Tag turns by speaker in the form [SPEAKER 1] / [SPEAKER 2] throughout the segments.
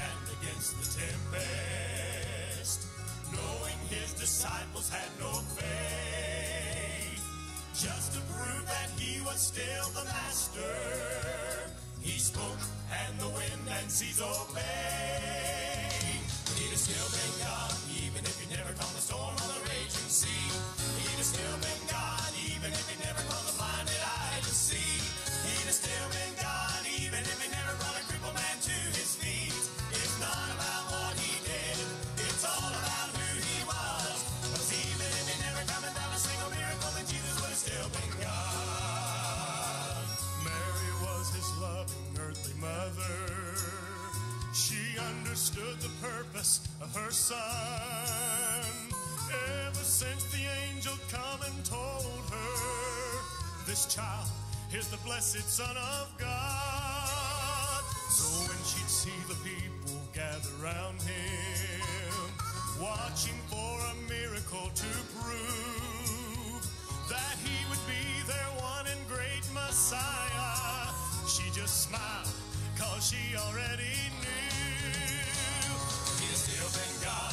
[SPEAKER 1] stand against the tempest, knowing his disciples had no faith. Just to prove that he was still the master, he spoke, and the wind and seas obeyed. He still being the purpose of her son. Ever since the angel come and told her, this child is the blessed Son of God. So when she'd see the people gather around him, watching for a miracle to prove that he would be their one and great Messiah, she just smiled, cause she already
[SPEAKER 2] Bengal.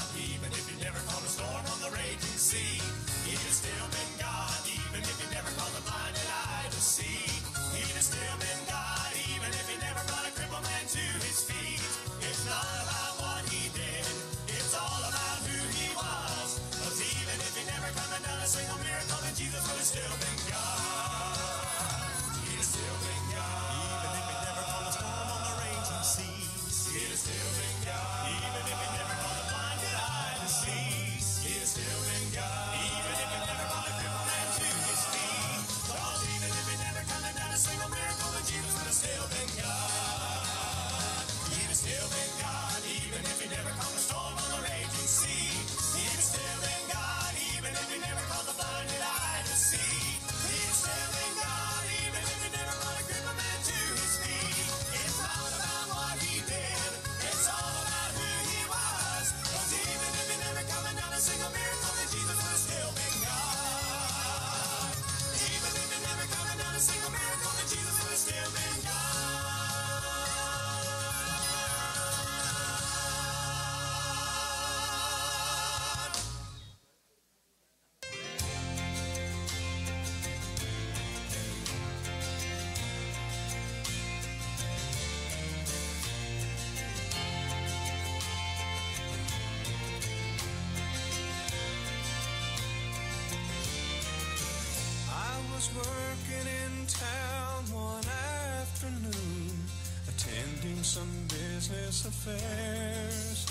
[SPEAKER 2] business affairs.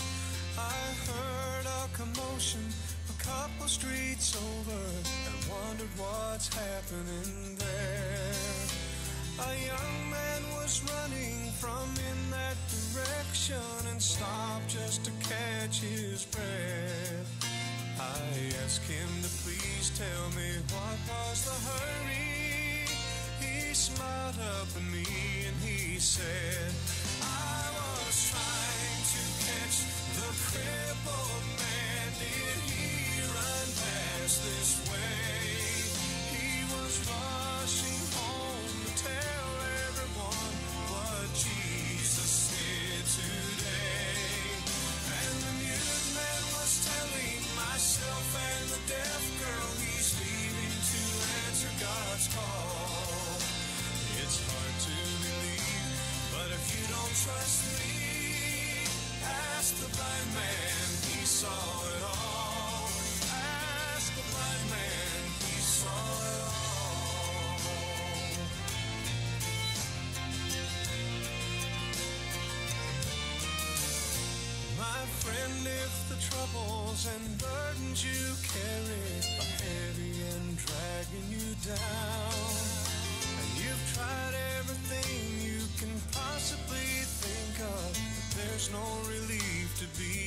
[SPEAKER 2] I heard a commotion a couple streets over and wondered what's happening there. A young man was running from in that direction and stopped just to catch his breath. I asked him to please tell me what was the hurry. He smiled up at me and he said, man, he saw it all. Ask the blind man, he saw it all. My friend, if the troubles and burdens you carry are heavy and dragging you down, and you've tried everything you can possibly think of. There's no relief to be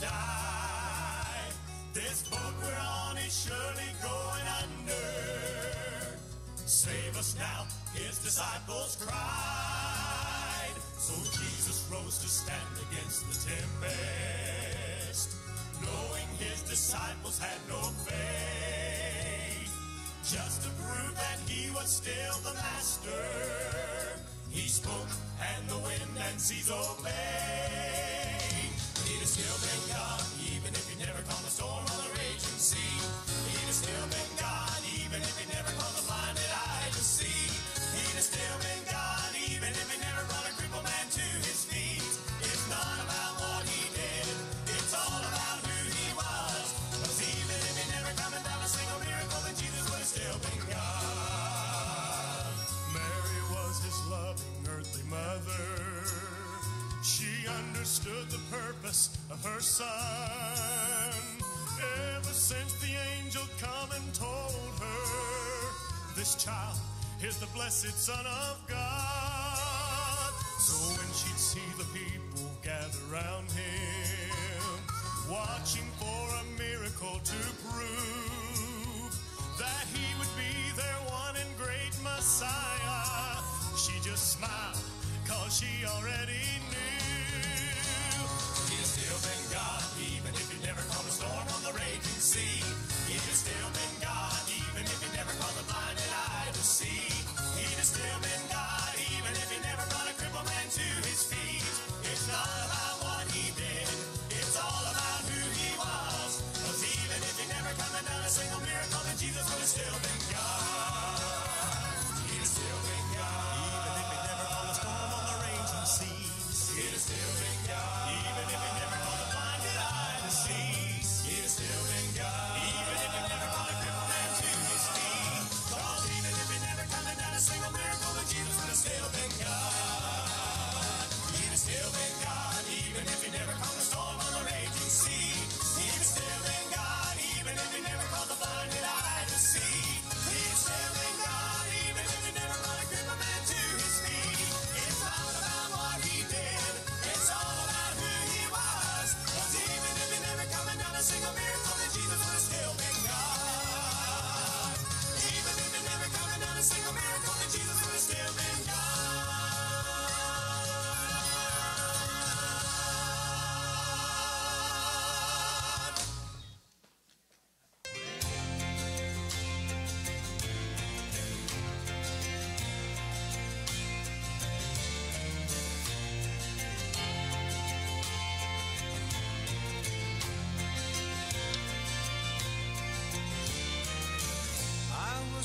[SPEAKER 1] die. This boat we're on is surely going under. Save us now, his disciples cried. So Jesus rose to stand against the tempest, knowing his disciples had no faith. Just to prove that he was still the master, he spoke and the wind and seas obeyed. He'd have still been her son. Ever since the angel come and told her, this child is the blessed Son of God. So when she'd see the people gather round him, watching for a miracle to prove that he would be their one and great Messiah, she just smiled, cause she already knew. Still been God, even if he never calmed a storm on the raging sea. He'd have still been God, even if he never called the blinded eye to see. He'd have still been God, even if he never brought a crippled man to his feet. It's not about what he did, it's all about who he was. 'Cause even if he never come and done a single miracle, then Jesus would have still been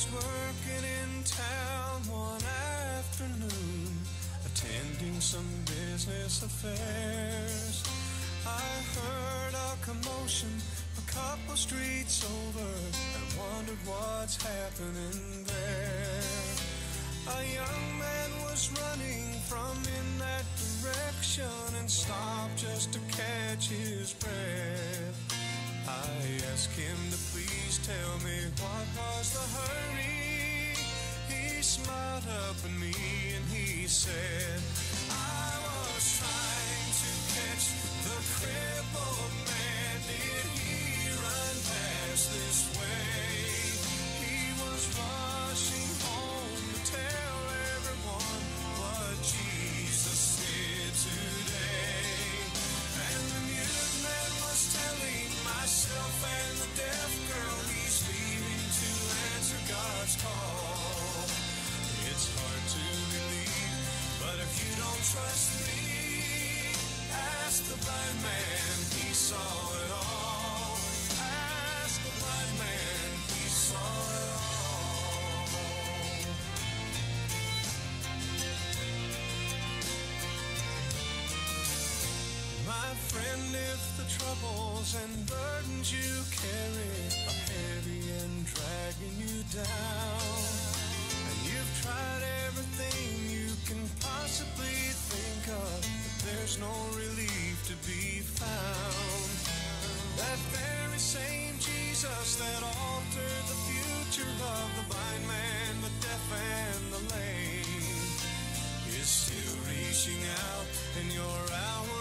[SPEAKER 2] was working in town one afternoon, attending some business affairs. I heard a commotion a couple streets over and wondered what's happening there. A young man was running from in that direction and stopped just to catch his breath. I asked him to please tell me what was the hurry. He smiled up at me and he said, I was trying to catch the crippled man. Did he run past this way? He was rushing and the deaf girl he's leaving to answer God's call. It's hard to believe, but if you don't trust me, ask the blind man, he saw it all. Ask the blind man, he saw it all. My friend, if the troubles and burdens you carry are heavy and dragging you down, and you've tried everything you can possibly think of, but there's no relief to be found. That very same Jesus that altered the future of the blind man, the deaf, and the lame is still reaching out in your hour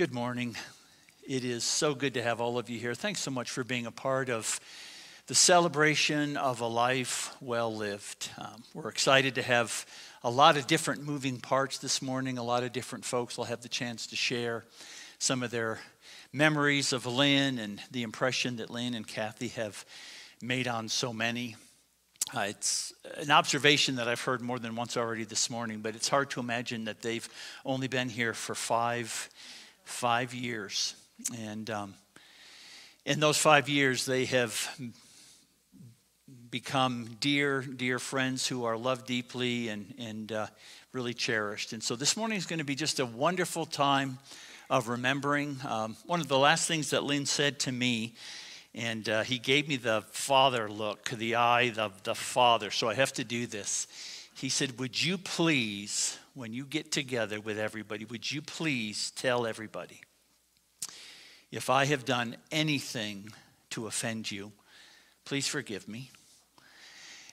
[SPEAKER 3] Good morning. It is so good to have all of you here. Thanks so much for being a part of the celebration of a life well lived. Um, we're excited to have a lot of different moving parts this morning. A lot of different folks will have the chance to share some of their memories of Lynn and the impression that Lynn and Kathy have made on so many. Uh, it's an observation that I've heard more than once already this morning, but it's hard to imagine that they've only been here for five five years. And um, in those five years, they have become dear, dear friends who are loved deeply and, and uh, really cherished. And so this morning is going to be just a wonderful time of remembering. Um, one of the last things that Lynn said to me, and uh, he gave me the father look, the eye of the father, so I have to do this. He said, Would you please when you get together with everybody, would you please tell everybody if I have done anything to offend you, please forgive me.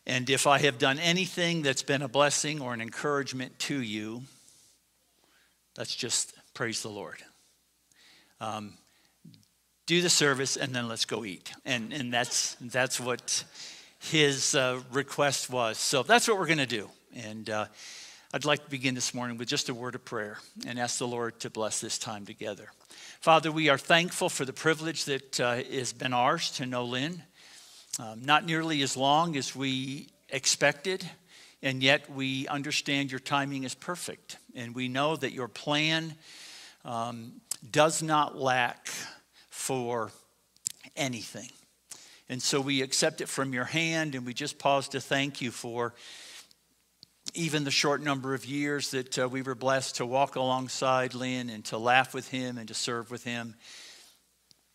[SPEAKER 3] And if I have done anything that's been a blessing or an encouragement to you, let's just praise the Lord. Um, do the service and then let's go eat. And, and that's, that's what his uh, request was. So that's what we're going to do. And uh, I'd like to begin this morning with just a word of prayer and ask the Lord to bless this time together. Father, we are thankful for the privilege that uh, has been ours to know Lynn. Um, not nearly as long as we expected, and yet we understand your timing is perfect. And we know that your plan um, does not lack for anything. And so we accept it from your hand, and we just pause to thank you for even the short number of years that uh, we were blessed to walk alongside Lynn and to laugh with him and to serve with him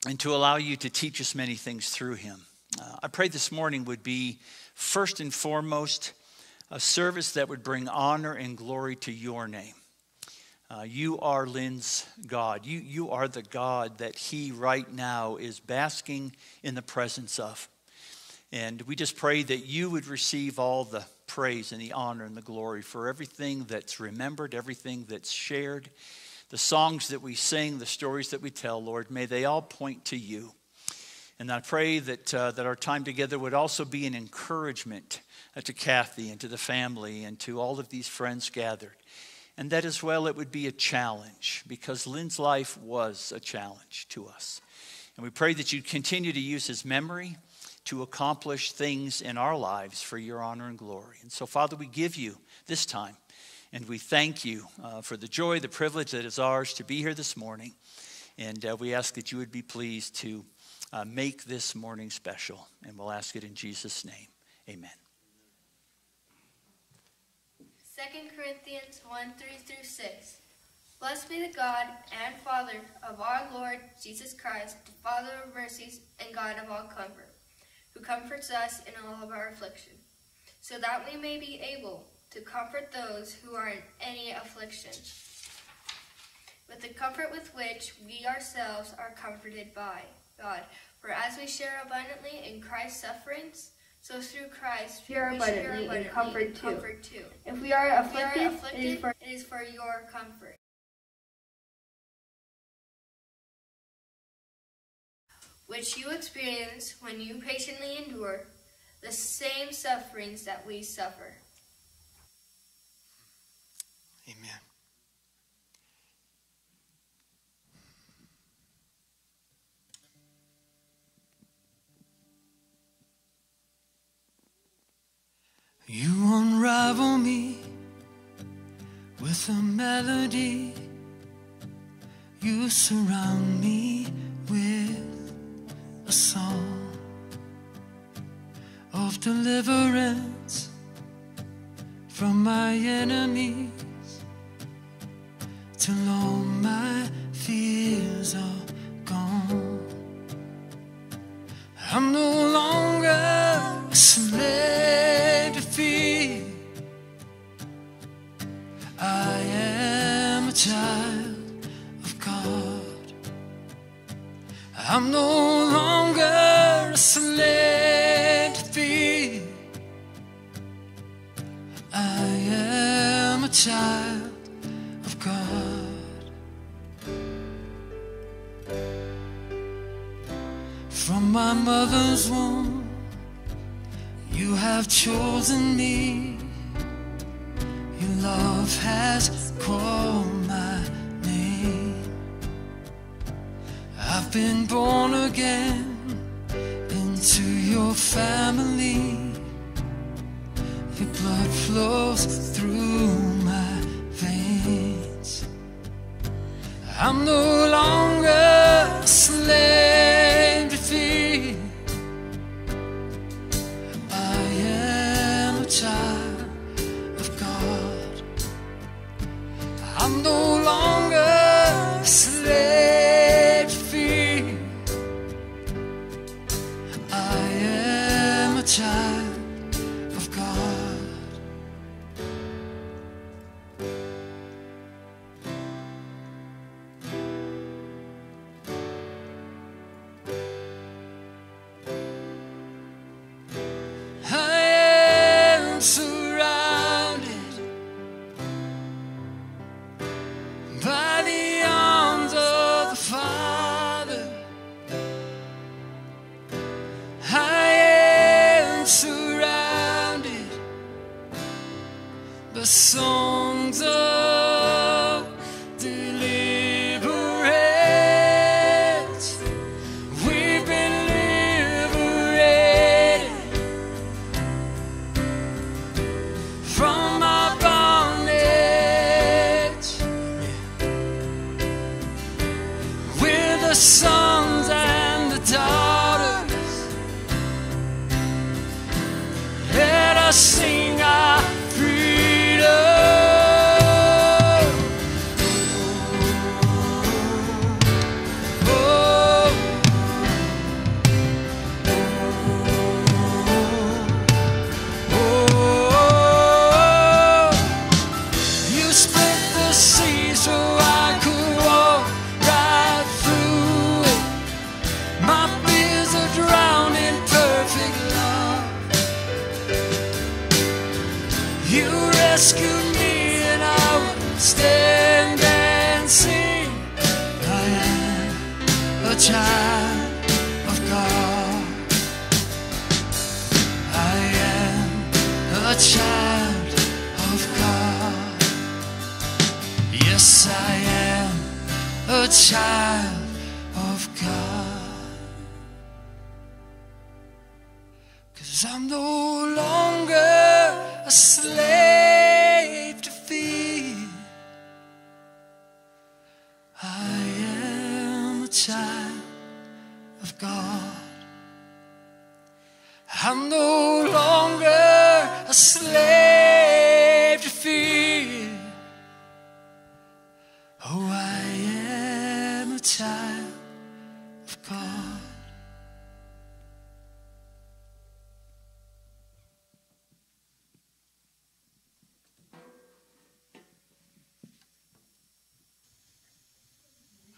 [SPEAKER 3] and to allow you to teach us many things through him. Uh, I pray this morning would be first and foremost a service that would bring honor and glory to your name. Uh, you are Lynn's God. You, you are the God that he right now is basking in the presence of. And we just pray that you would receive all the praise and the honor and the glory for everything that's remembered, everything that's shared, the songs that we sing, the stories that we tell, Lord. May they all point to you. And I pray that, uh, that our time together would also be an encouragement uh, to Kathy and to the family and to all of these friends gathered. And that as well, it would be a challenge because Lynn's life was a challenge to us. And we pray that you'd continue to use his memory to accomplish things in our lives for your honor and glory. And so, Father, we give you this time and we thank you uh, for the joy, the privilege that is ours to be here this morning. And uh, we ask that you would be pleased to uh, make this morning special. And we'll ask it in Jesus' name. Amen.
[SPEAKER 4] 2 Corinthians 1 3 through 6. Blessed be the God and Father of our Lord Jesus Christ, the Father of mercies and God of all comfort who comforts us in all of our affliction, so that we may be able to comfort those who are in any affliction, with the comfort with which we ourselves are comforted by God. For as we share abundantly in Christ's sufferings, so through Christ
[SPEAKER 5] share
[SPEAKER 4] we
[SPEAKER 5] abundantly,
[SPEAKER 4] share abundantly
[SPEAKER 5] in comfort,
[SPEAKER 4] in comfort too.
[SPEAKER 5] If we are afflicted,
[SPEAKER 4] we are afflicted
[SPEAKER 5] it, is for,
[SPEAKER 4] it is for your comfort. which you experience when you patiently endure the same sufferings that we suffer.
[SPEAKER 6] Amen. Melody. You surround me with a song of deliverance from my enemies till all my fears are gone. I'm no longer a slave a child of God. I'm no longer a slave to fear. I am a child of God. From my mother's womb, you have chosen me. Your love has called been born again into your family. Your blood flows through my veins. I'm no longer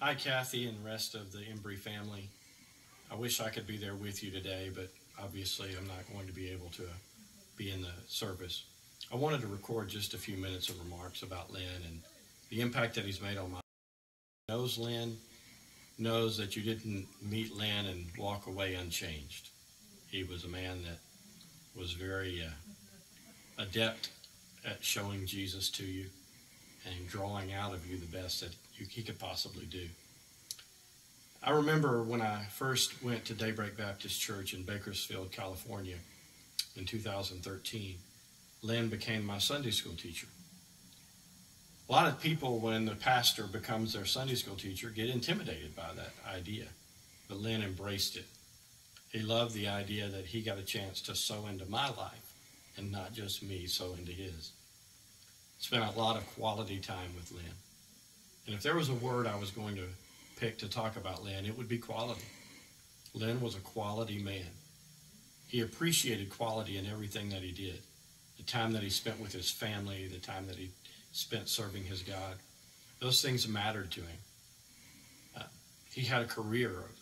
[SPEAKER 5] Hi, Kathy and rest of the Embry family. I wish I could be there with you today, but obviously I'm not going to be able to be in the service. I wanted to record just a few minutes of remarks about Lynn and the impact that he's made on my knows Lynn, knows that you didn't meet Lynn and walk away unchanged. He was a man that was very uh, adept at showing Jesus to you and drawing out of you the best that you, he could possibly do. I remember when I first went to Daybreak Baptist Church in Bakersfield, California in 2013, Lynn became my Sunday school teacher. A lot of people, when the pastor becomes their Sunday school teacher, get intimidated by that idea. But Lynn embraced it. He loved the idea that he got a chance to sow into my life and not just me sow into his. Spent a lot of quality time with Lynn. And if there was a word I was going to pick to talk about Lynn, it would be quality. Lynn was a quality man. He appreciated quality in everything that he did. The time that he spent with his family, the time that he spent serving his God, those things mattered to him. Uh, he had a career of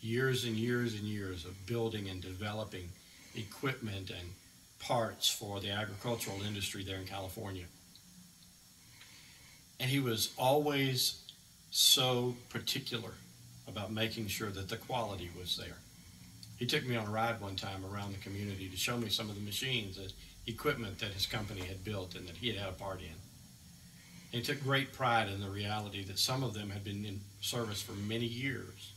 [SPEAKER 5] years and years and years of building and developing equipment and parts for the agricultural industry there in California. And he was always so particular about making sure that the quality was there. He took me on a ride one time around the community to show me some of the machines and equipment that his company had built and that he had had a part in. And he took great pride in the reality that some of them had been in service for many years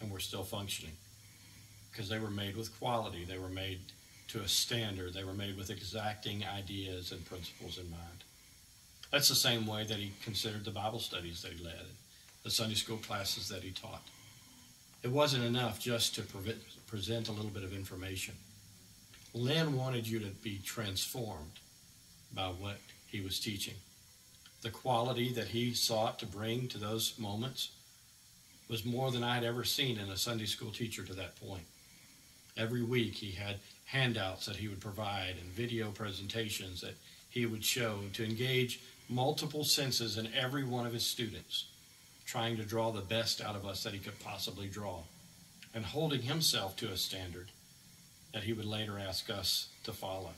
[SPEAKER 5] and were still functioning because they were made with quality. They were made to a standard. They were made with exacting ideas and principles in mind. That's the same way that he considered the Bible studies that he led, the Sunday school classes that he taught. It wasn't enough just to present a little bit of information. Lynn wanted you to be transformed by what he was teaching. The quality that he sought to bring to those moments was more than I had ever seen in a Sunday school teacher to that point. Every week he had handouts that he would provide and video presentations that he would show to engage multiple senses in every one of his students, trying to draw the best out of us that he could possibly draw, and holding himself to a standard that he would later ask us to follow.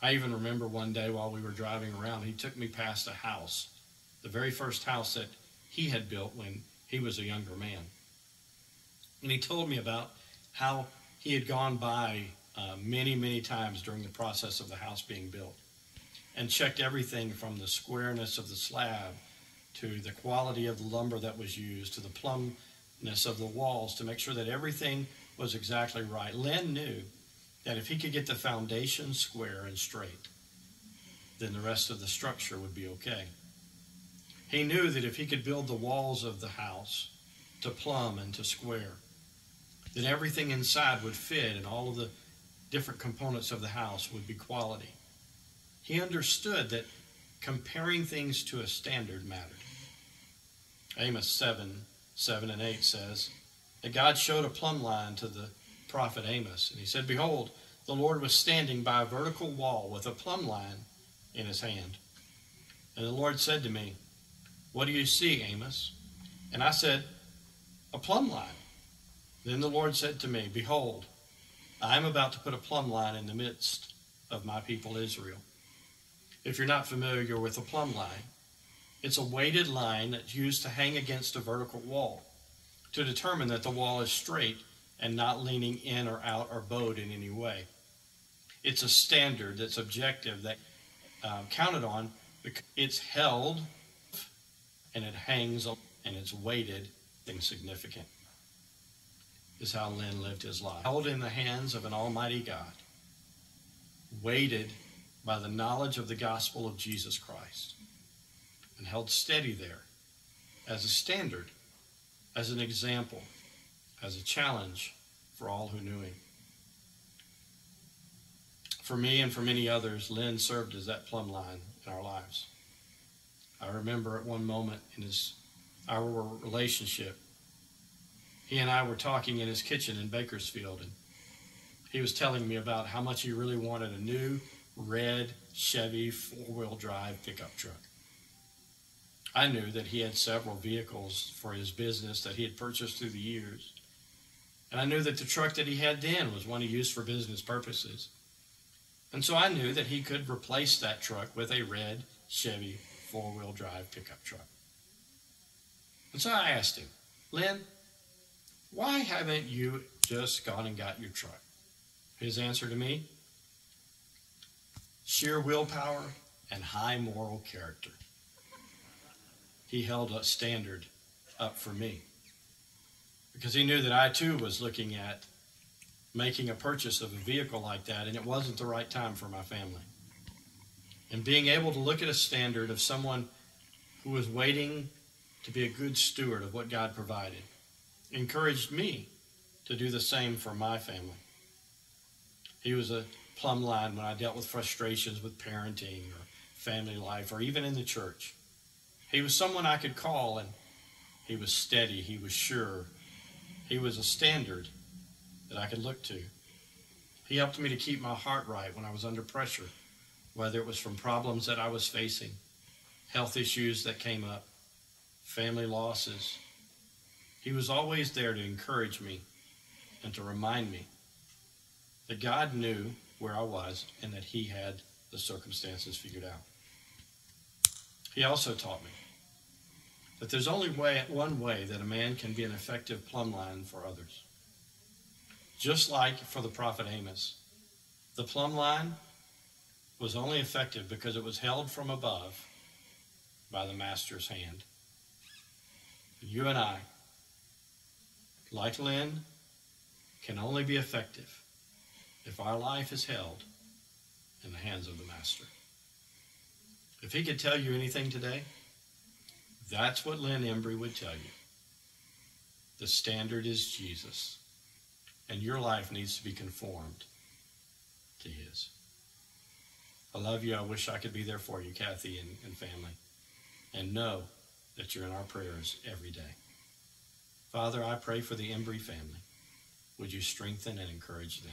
[SPEAKER 5] I even remember one day while we were driving around, he took me past a house, the very first house that he had built when he was a younger man. And he told me about how he had gone by uh, many, many times during the process of the house being built and checked everything from the squareness of the slab to the quality of the lumber that was used to the plumbness of the walls to make sure that everything was exactly right. Lynn knew that if he could get the foundation square and straight, then the rest of the structure would be okay. He knew that if he could build the walls of the house to plumb and to square, then everything inside would fit and all of the different components of the house would be quality. He understood that comparing things to a standard mattered. Amos 7 7 and 8 says that God showed a plumb line to the prophet Amos, and he said, Behold, the Lord was standing by a vertical wall with a plumb line in his hand. And the Lord said to me, What do you see, Amos? And I said, A plumb line. Then the Lord said to me, Behold, I am about to put a plumb line in the midst of my people Israel. If you're not familiar with a plumb line, it's a weighted line that's used to hang against a vertical wall to determine that the wall is straight and not leaning in or out or bowed in any way. It's a standard that's objective that um, counted on it's held and it hangs and it's weighted things significant is how Lynn lived his life. Held in the hands of an almighty God, weighted by the knowledge of the gospel of Jesus Christ and held steady there as a standard, as an example, as a challenge for all who knew him. For me and for many others, Lynn served as that plumb line in our lives. I remember at one moment in his our relationship, he and I were talking in his kitchen in Bakersfield, and he was telling me about how much he really wanted a new red Chevy four-wheel drive pickup truck. I knew that he had several vehicles for his business that he had purchased through the years. And I knew that the truck that he had then was one he used for business purposes. And so I knew that he could replace that truck with a red Chevy four-wheel drive pickup truck. And so I asked him, Lynn, why haven't you just gone and got your truck? His answer to me, sheer willpower, and high moral character. He held a standard up for me because he knew that I too was looking at making a purchase of a vehicle like that, and it wasn't the right time for my family. And being able to look at a standard of someone who was waiting to be a good steward of what God provided encouraged me to do the same for my family. He was a plumb line when I dealt with frustrations with parenting or family life or even in the church. He was someone I could call and he was steady, he was sure. He was a standard that I could look to. He helped me to keep my heart right when I was under pressure, whether it was from problems that I was facing, health issues that came up, family losses. He was always there to encourage me and to remind me that God knew where I was and that he had the circumstances figured out. He also taught me that there's only way, one way that a man can be an effective plumb line for others.
[SPEAKER 7] Just like for the prophet Amos, the plumb line was only effective because it was held from above by the master's hand. You and I, like Lynn, can only be effective if our life is held in the hands of the master. If he could tell you anything today, that's what Lynn Embry would tell you. The standard is Jesus, and your life needs to be conformed to his. I love you. I wish I could be there for you, Kathy and, and family. And know that you're in our prayers every day. Father, I pray for the Embry family. Would you strengthen and encourage them?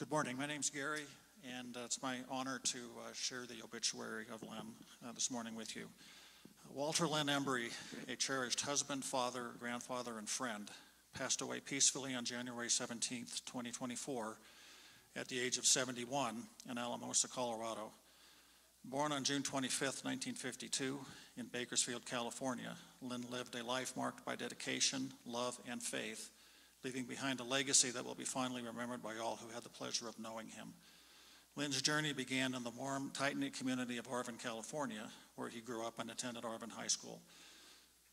[SPEAKER 8] Good morning. My name's Gary, and uh, it's my honor to uh, share the obituary of Lynn uh, this morning with you. Walter Lynn Embry, a cherished husband, father, grandfather, and friend, passed away peacefully on January 17, 2024, at the age of 71 in Alamosa, Colorado. Born on June 25, 1952, in Bakersfield, California, Lynn lived a life marked by dedication, love, and faith, leaving behind a legacy that will be fondly remembered by all who had the pleasure of knowing him. Lynn's journey began in the warm, tight knit community of Arvin, California, where he grew up and attended Arvin High School.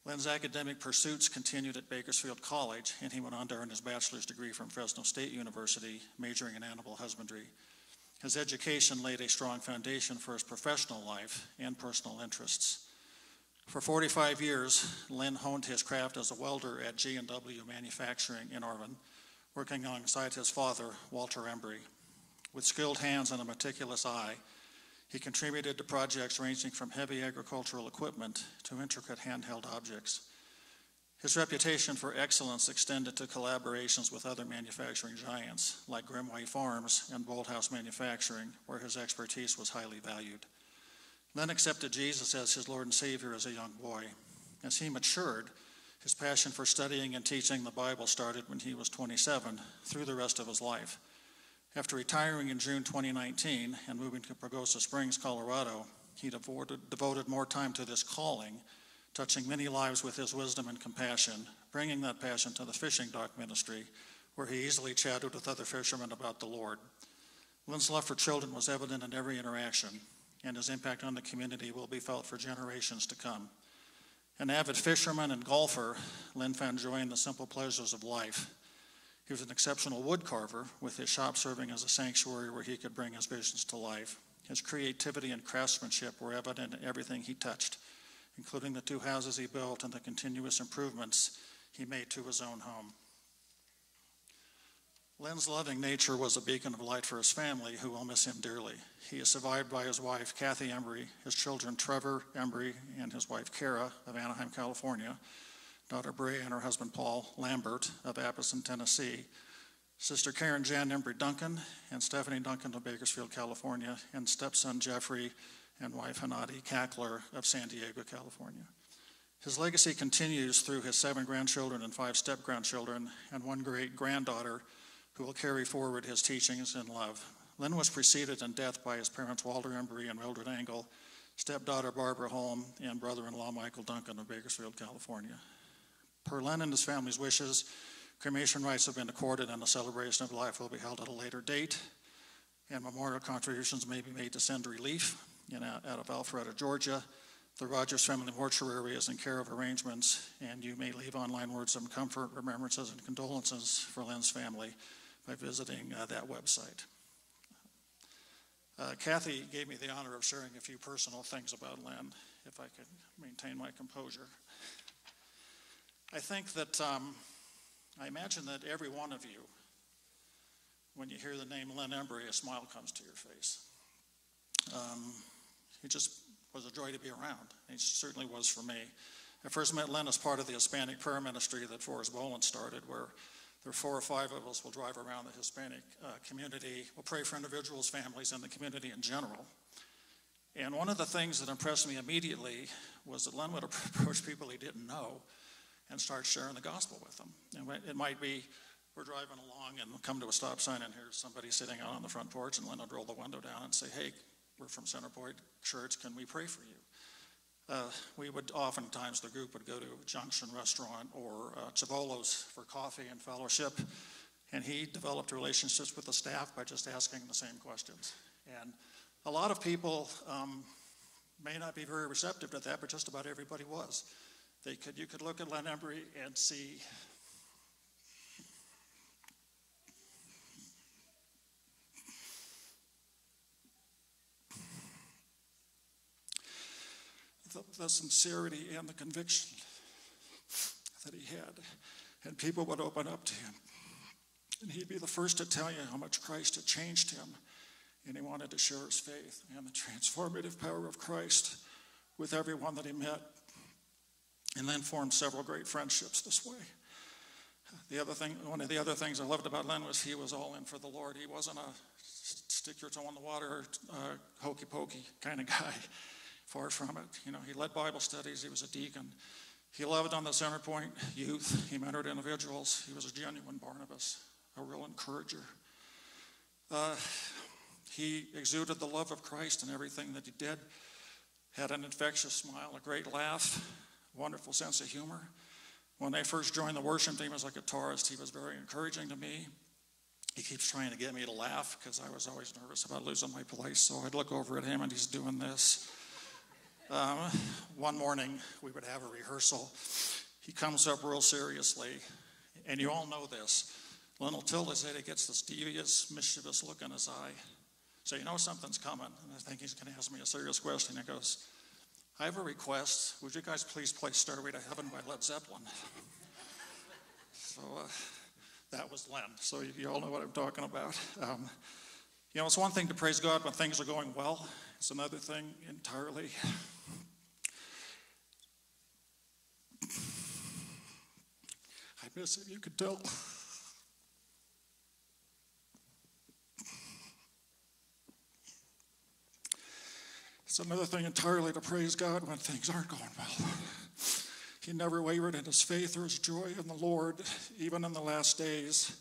[SPEAKER 8] Lynn's academic pursuits continued at Bakersfield College, and he went on to earn his bachelor's degree from Fresno State University, majoring in animal husbandry. His education laid a strong foundation for his professional life and personal interests. For 45 years, Lynn honed his craft as a welder at G&W Manufacturing in Arvin, working alongside his father, Walter Embry. With skilled hands and a meticulous eye, he contributed to projects ranging from heavy agricultural equipment to intricate handheld objects. His reputation for excellence extended to collaborations with other manufacturing giants like Grimmway Farms and Bolthouse Manufacturing, where his expertise was highly valued. Lynn accepted Jesus as his Lord and Savior as a young boy. As he matured, his passion for studying and teaching the Bible started when he was 27 through the rest of his life. After retiring in June 2019 and moving to Pagosa Springs, Colorado, he devoted, devoted more time to this calling, touching many lives with his wisdom and compassion, bringing that passion to the fishing dock ministry, where he easily chatted with other fishermen about the Lord. Lynn's love for children was evident in every interaction, and his impact on the community will be felt for generations to come. An avid fisherman and golfer, Lynn found joy in the simple pleasures of life. He was an exceptional wood carver, with his shop serving as a sanctuary where he could bring his visions to life. His creativity and craftsmanship were evident in everything he touched, including the two houses he built and the continuous improvements he made to his own home. Lynn's loving nature was a beacon of light for his family, who will miss him dearly. He is survived by his wife, Kathy Embry, his children, Trevor Embry, and his wife, Kara, of Anaheim, California, daughter Bray and her husband, Paul Lambert, of Appleton, Tennessee, sister Karen Jan Embry Duncan, and Stephanie Duncan of Bakersfield, California, and stepson Jeffrey and wife Hanadi Cackler of San Diego, California. His legacy continues through his seven grandchildren and five step grandchildren, and one great granddaughter who will carry forward his teachings in love. Lynn was preceded in death by his parents Walter Embry and Mildred Angle, stepdaughter Barbara Holm, and brother in law Michael Duncan of Bakersfield, California. Per Lynn and his family's wishes, cremation rites have been accorded and a celebration of life will be held at a later date, and memorial contributions may be made to send relief in, uh, out of Alpharetta, Georgia. The Rogers Family Mortuary is in care of arrangements, and you may leave online words of comfort, remembrances, and condolences for Lynn's family by visiting uh, that website. Uh, Kathy gave me the honor of sharing a few personal things about Lynn, if I could maintain my composure. I think that um, I imagine that every one of you, when you hear the name Lynn Embry, a smile comes to your face. Um, he just was a joy to be around. He certainly was for me. I first met Lynn as part of the Hispanic prayer ministry that Forrest Boland started, where there are four or five of us will drive around the Hispanic uh, community. We'll pray for individuals, families, and the community in general. And one of the things that impressed me immediately was that Lynn would approach people he didn't know and start sharing the gospel with them. And it might be we're driving along and come to a stop sign and here's somebody sitting out on the front porch and Lynn would roll the window down and say, hey, we're from Centerpoint Church, can we pray for you? Uh, we would oftentimes, the group would go to Junction Restaurant or uh, Chavolo's for coffee and fellowship, and he developed relationships with the staff by just asking the same questions. And a lot of people um, may not be very receptive to that, but just about everybody was. They could, you could look at Lynn Embry and see the, the sincerity and the conviction that he had. And people would open up to him. And he'd be the first to tell you how much Christ had changed him. And he wanted to share his faith and the transformative power of Christ with everyone that he met. And then formed several great friendships this way. The other thing, one of the other things I loved about Lynn was he was all in for the Lord. He wasn't a stick your toe in the water, uh, hokey pokey kind of guy. Far from it. You know, he led Bible studies. He was a deacon. He loved on the Centerpoint youth. He mentored individuals. He was a genuine Barnabas, a real encourager. Uh, he exuded the love of Christ in everything that he did. Had an infectious smile, a great laugh, wonderful sense of humor. When they first joined the worship team as a guitarist, he was very encouraging to me. He keeps trying to get me to laugh because I was always nervous about losing my place. So I'd look over at him and he's doing this. Um, one morning, we would have a rehearsal. He comes up real seriously, and you all know this. Lionel Tilda said he gets this devious, mischievous look in his eye. So you know something's coming, and I think he's going to ask me a serious question. He goes, I have a request. Would you guys please play Stairway to Heaven by Led Zeppelin? so uh, that was Lynn. So you, you all know what I'm talking about. Um, you know, it's one thing to praise God when things are going well. It's another thing entirely. I miss him, you could tell. It's another thing entirely to praise God when things aren't going well. He never wavered in his faith or his joy in the Lord, even in the last days.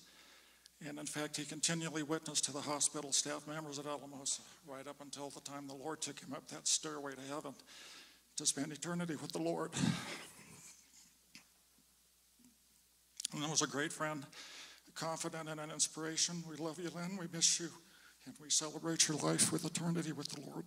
[SPEAKER 8] And in fact, he continually witnessed to the hospital staff members at Alamos right up until the time the Lord took him up that stairway to heaven to spend eternity with the Lord. He was a great friend, confident and an inspiration. We love you, Lynn. We miss you. And we celebrate your life with eternity with the Lord.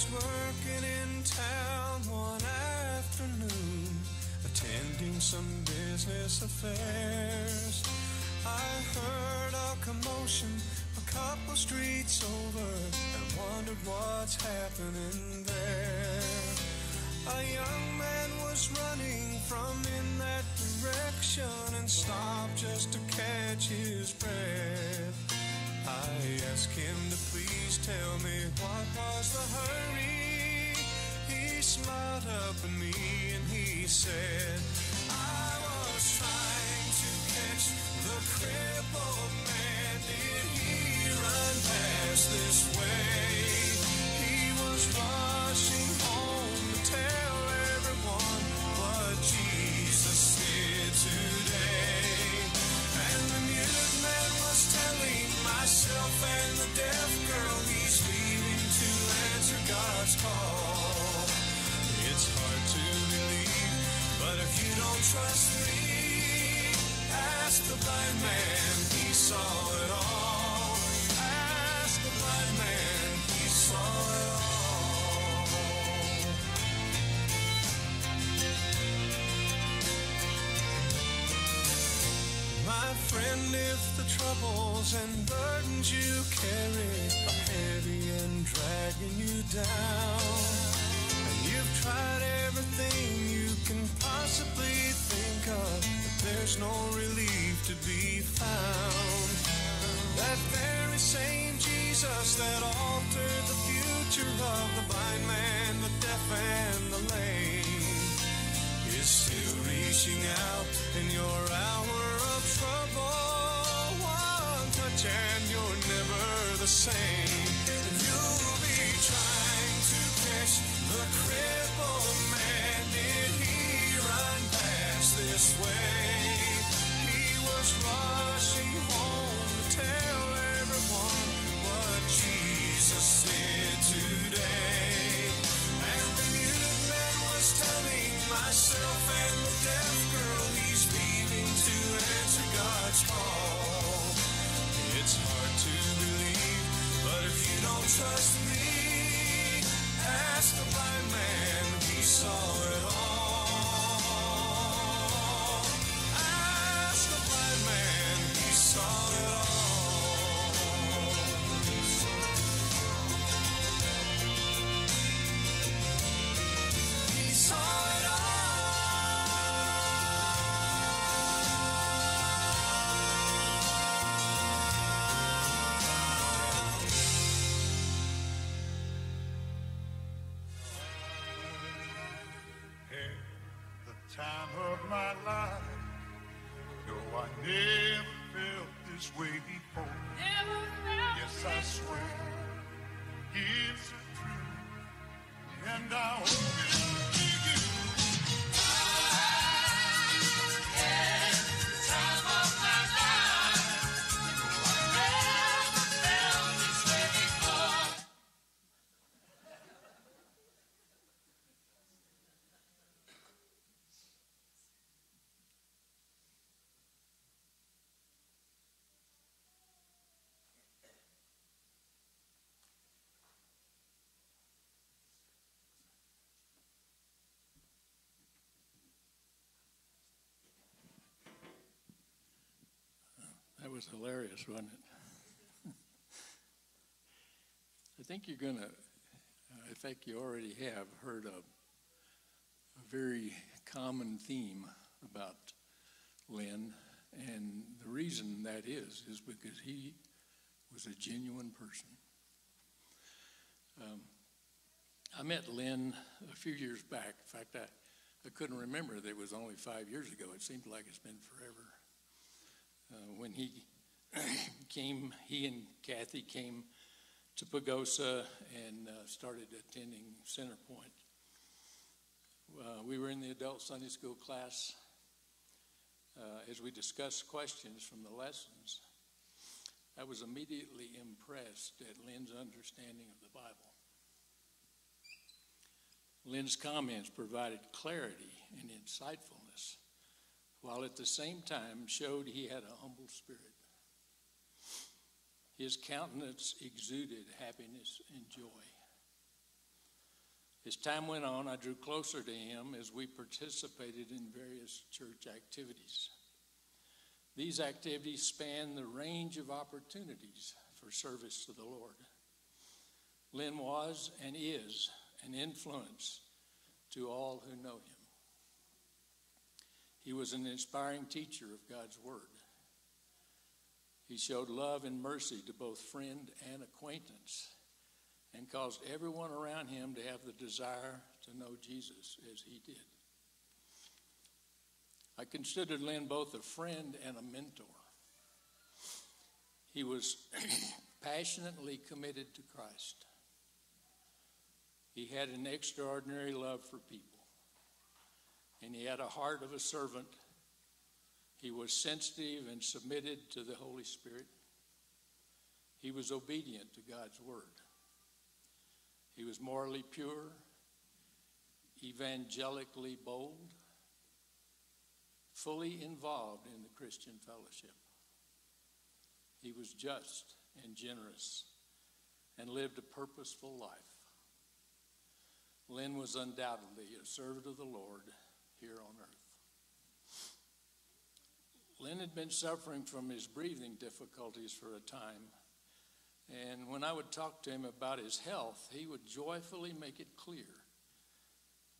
[SPEAKER 2] Was working in town one afternoon, attending some business affairs. I heard a commotion a couple streets over and wondered what's happening there. A young man was running from in that direction and stopped just to catch his blind man, he saw it all. Ask the blind man, he saw it all. My friend, if the troubles and burdens you carry are heavy and dragging you down, and you've tried everything you can possibly think of, there's no relief to be found. That very same Jesus that altered the future of the blind man, the deaf, and the lame is still reaching out in your hour of trouble. One touch and you're never the same. You'll be trying to catch the crippled man. Did he run this way? He was rushing home to tell everyone what Jesus did today. And the muted man was telling myself and the deaf girl he's leaving to answer God's call. It's hard to believe, but if you don't trust me, ask the blind man, he saw it all. Man, he saw it all.
[SPEAKER 1] Was hilarious, wasn't it? I think you're going to, I think you already have heard a, a very common theme about Lynn. And the reason that is, is because he was a genuine person. Um, I met Lynn a few years back. In fact, I, I couldn't remember that it was only five years ago. It seemed like it's been forever uh, when he came, he and Kathy came to Pagosa and uh, started attending Centerpoint. Uh, we were in the adult Sunday school class uh, as we discussed questions from the lessons. I was immediately impressed at Lynn's understanding of the Bible. Lynn's comments provided clarity and insightfulness while at the same time showed he had a humble spirit. His countenance exuded happiness and joy. As time went on, I drew closer to him as we participated in various church activities. These activities span the range of opportunities for service to the Lord. Lynn was and is an influence to all who know him. He was an inspiring teacher of God's Word. He showed love and mercy to both friend and acquaintance and caused everyone around him to have the desire to know Jesus as he did. I considered Lynn both a friend and a mentor. He was passionately committed to Christ. He had an extraordinary love for people, and he had a heart of a servant. He was sensitive and submitted to the Holy Spirit. He was obedient to God's word. He was morally pure, evangelically bold, fully involved in the Christian fellowship. He was just and generous and lived a purposeful life. Lynn was undoubtedly a servant of the Lord here on earth. Lynn had been suffering from his breathing difficulties for a time, and when I would talk to him about his health, he would joyfully make it clear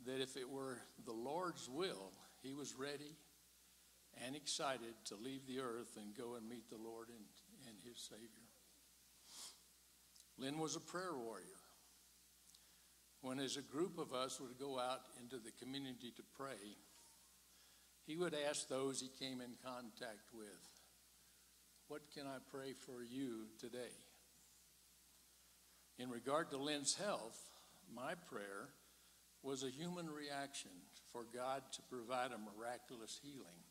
[SPEAKER 1] that if it were the Lord's will, he was ready and excited to leave the earth and go and meet the Lord and, and his Savior. Lynn was a prayer warrior. When, as a group of us would go out into the community to pray, he would ask those he came in contact with, What can I pray for you today? In regard to Lynn's health, my prayer was a human reaction for God to provide a miraculous healing.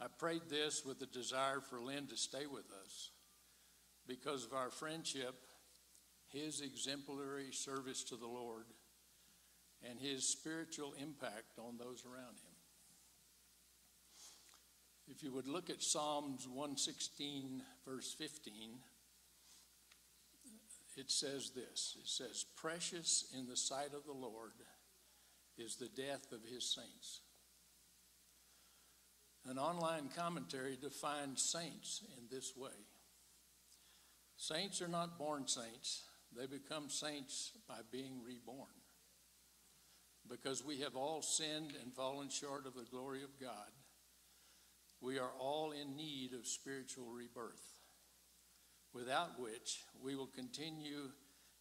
[SPEAKER 1] I prayed this with the desire for Lynn to stay with us because of our friendship, his exemplary service to the Lord, and his spiritual impact on those around him. If you would look at Psalms 116, verse 15, it says this It says, Precious in the sight of the Lord is the death of his saints. An online commentary defines saints in this way Saints are not born saints, they become saints by being reborn. Because we have all sinned and fallen short of the glory of God, we are all in need of spiritual rebirth, without which we will continue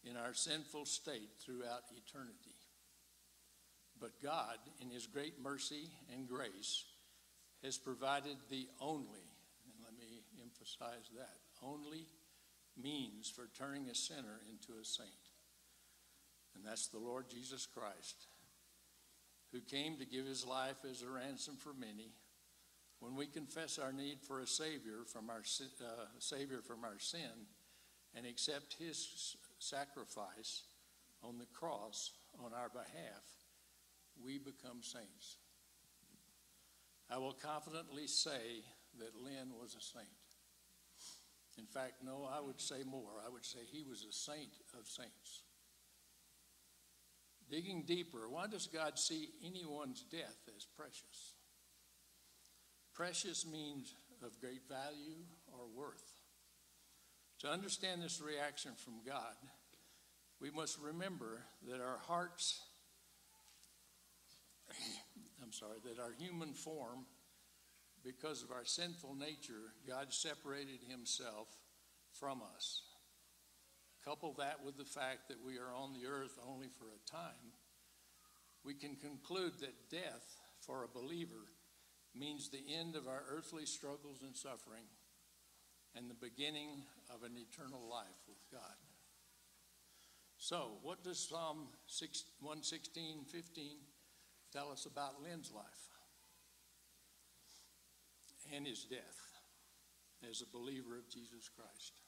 [SPEAKER 1] in our sinful state throughout eternity. But God, in His great mercy and grace, has provided the only, and let me emphasize that, only means for turning a sinner into a saint. And that's the Lord Jesus Christ, who came to give his life as a ransom for many. When we confess our need for a Savior from our, uh, Savior from our sin and accept his sacrifice on the cross on our behalf, we become saints. I will confidently say that Lynn was a saint. In fact, no, I would say more. I would say he was a saint of saints. Digging deeper, why does God see anyone's death as precious? Precious means of great value or worth. To understand this reaction from God, we must remember that our hearts, I'm sorry, that our human form because of our sinful nature, God separated himself from us. Couple that with the fact that we are on the earth only for a time, we can conclude that death for a believer means the end of our earthly struggles and suffering and the beginning of an eternal life with God. So, what does Psalm 116, 15 tell us about Lynn's life? and his death as a believer of Jesus Christ.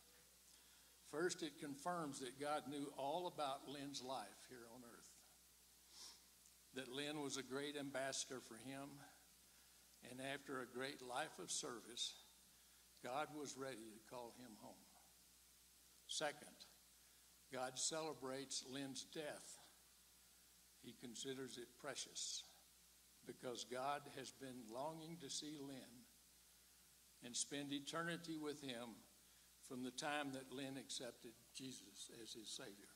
[SPEAKER 1] First, it confirms that God knew all about Lynn's life here on earth, that Lynn was a great ambassador for him, and after a great life of service, God was ready to call him home. Second, God celebrates Lynn's death. He considers it precious because God has been longing to see Lynn and spend eternity with him from the time that Lynn accepted Jesus as his Savior.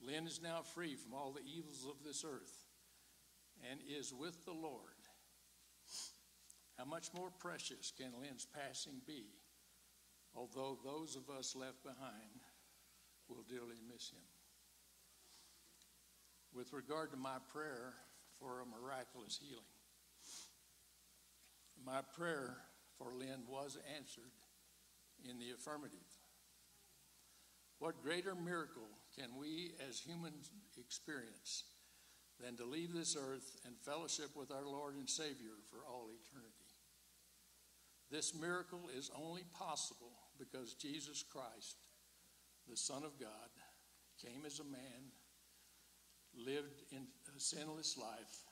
[SPEAKER 1] Lynn is now free from all the evils of this earth and is with the Lord. How much more precious can Lynn's passing be, although those of us left behind will dearly miss him? With regard to my prayer for a miraculous healing, my prayer for Lynn was answered in the affirmative. What greater miracle can we as humans experience than to leave this earth and fellowship with our Lord and Savior for all eternity? This miracle is only possible because Jesus Christ, the Son of God, came as a man, lived in a sinless life,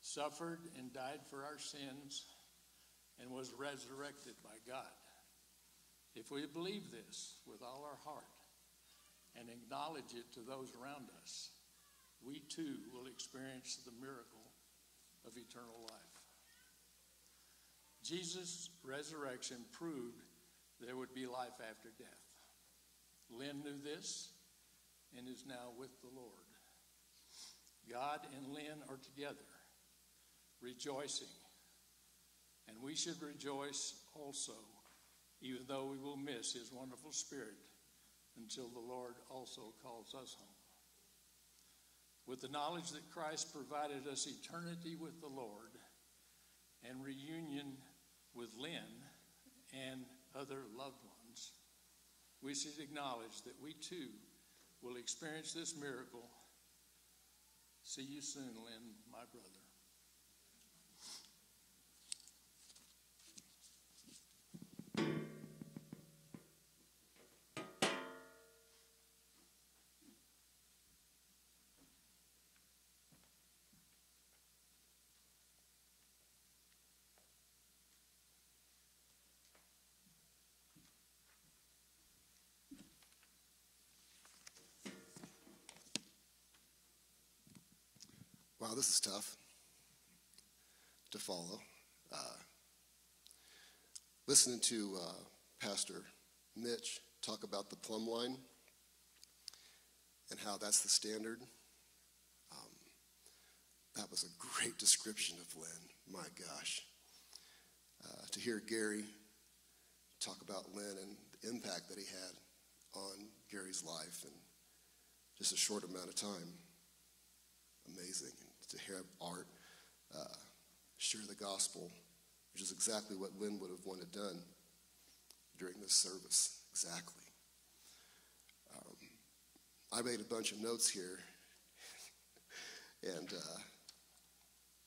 [SPEAKER 1] suffered and died for our sins, and was resurrected by God. If we believe this with all our heart and acknowledge it to those around us, we too will experience the miracle of eternal life. Jesus' resurrection proved there would be life after death. Lynn knew this and is now with the Lord. God and Lynn are together, rejoicing, and we should rejoice also, even though we will miss his wonderful spirit until the Lord also calls us home. With the knowledge that Christ provided us eternity with the Lord and reunion with Lynn and other loved ones, we should acknowledge that we too will experience this miracle. See you soon, Lynn, my brother.
[SPEAKER 9] Wow, this is tough to follow. Uh, listening to uh, Pastor Mitch talk about the plumb line and how that's the standard, um, that was a great description of Lynn. My gosh. Uh, to hear Gary talk about Lynn and the impact that he had on Gary's life in just a short amount of time amazing. To hear Art uh, share the gospel, which is exactly what Lynn would have wanted done during this service. Exactly. Um, I made a bunch of notes here, and uh,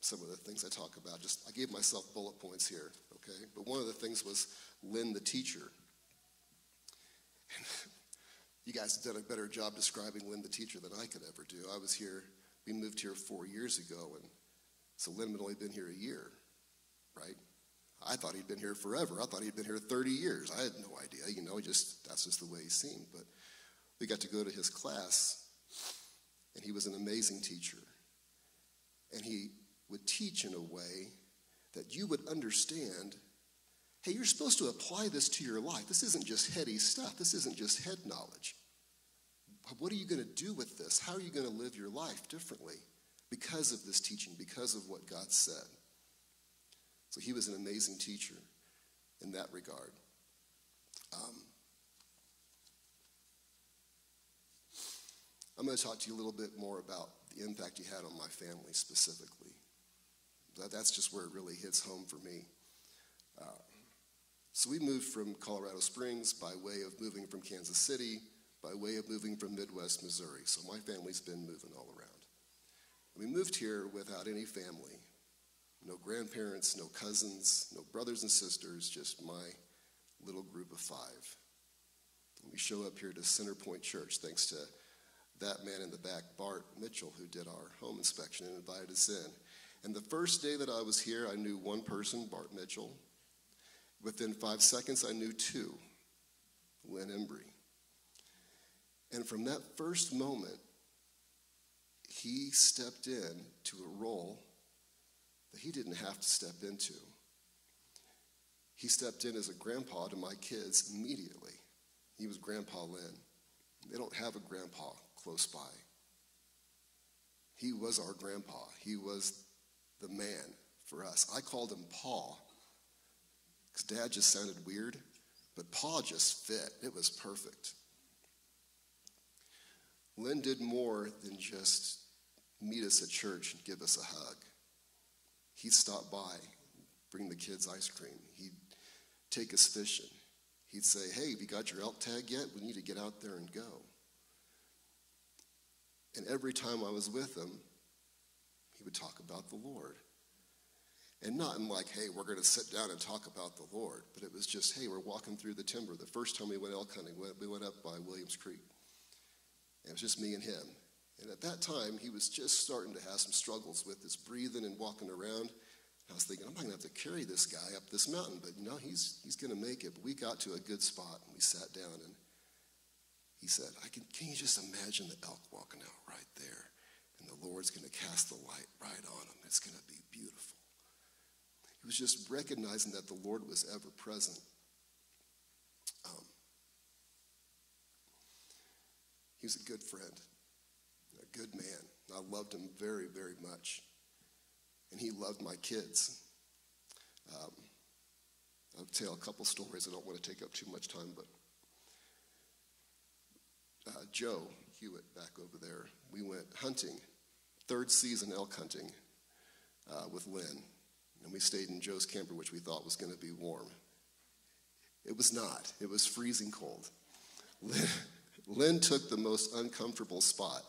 [SPEAKER 9] some of the things I talk about, just I gave myself bullet points here, okay? But one of the things was Lynn the teacher. You guys have done a better job describing Lynn the teacher than I could ever do. I was here we moved here four years ago, and so Lynn had only been here a year, right? I thought he'd been here forever. I thought he'd been here 30 years. I had no idea, you know, just that's just the way he seemed. But we got to go to his class, and he was an amazing teacher. And he would teach in a way that you would understand hey, you're supposed to apply this to your life. This isn't just heady stuff, this isn't just head knowledge. What are you going to do with this? How are you going to live your life differently because of this teaching, because of what God said? So he was an amazing teacher in that regard. Um, I'm going to talk to you a little bit more about the impact he had on my family specifically. That, that's just where it really hits home for me. Uh, so we moved from Colorado Springs by way of moving from Kansas City by way of moving from Midwest Missouri. So my family's been moving all around. We moved here without any family, no grandparents, no cousins, no brothers and sisters, just my little group of five. We show up here to Centerpoint Church thanks to that man in the back, Bart Mitchell, who did our home inspection and invited us in. And the first day that I was here, I knew one person, Bart Mitchell. Within five seconds, I knew two, Lynn Embry. And from that first moment, he stepped in to a role that he didn't have to step into. He stepped in as a grandpa to my kids immediately. He was Grandpa Lynn. They don't have a grandpa close by. He was our grandpa. He was the man for us. I called him Paul because dad just sounded weird, but Paul just fit. It was perfect. Lynn did more than just meet us at church and give us a hug. He'd stop by, bring the kids ice cream. He'd take us fishing. He'd say, Hey, have you got your elk tag yet? We need to get out there and go. And every time I was with him, he would talk about the Lord. And not in like, hey, we're going to sit down and talk about the Lord, but it was just, hey, we're walking through the timber. The first time we went elk hunting, we went up by Williams Creek. And it was just me and him. And at that time, he was just starting to have some struggles with his breathing and walking around. I was thinking, I'm not going to have to carry this guy up this mountain, but you know, he's, he's going to make it. But we got to a good spot and we sat down and he said, I can, can you just imagine the elk walking out right there? And the Lord's going to cast the light right on him. It's going to be beautiful. He was just recognizing that the Lord was ever present. He was a good friend, a good man. I loved him very, very much. And he loved my kids. Um, I'll tell a couple stories. I don't want to take up too much time, but uh, Joe Hewitt back over there, we went hunting, third season elk hunting uh, with Lynn. And we stayed in Joe's camper, which we thought was going to be warm. It was not, it was freezing cold. Lynn, Lynn took the most uncomfortable spot.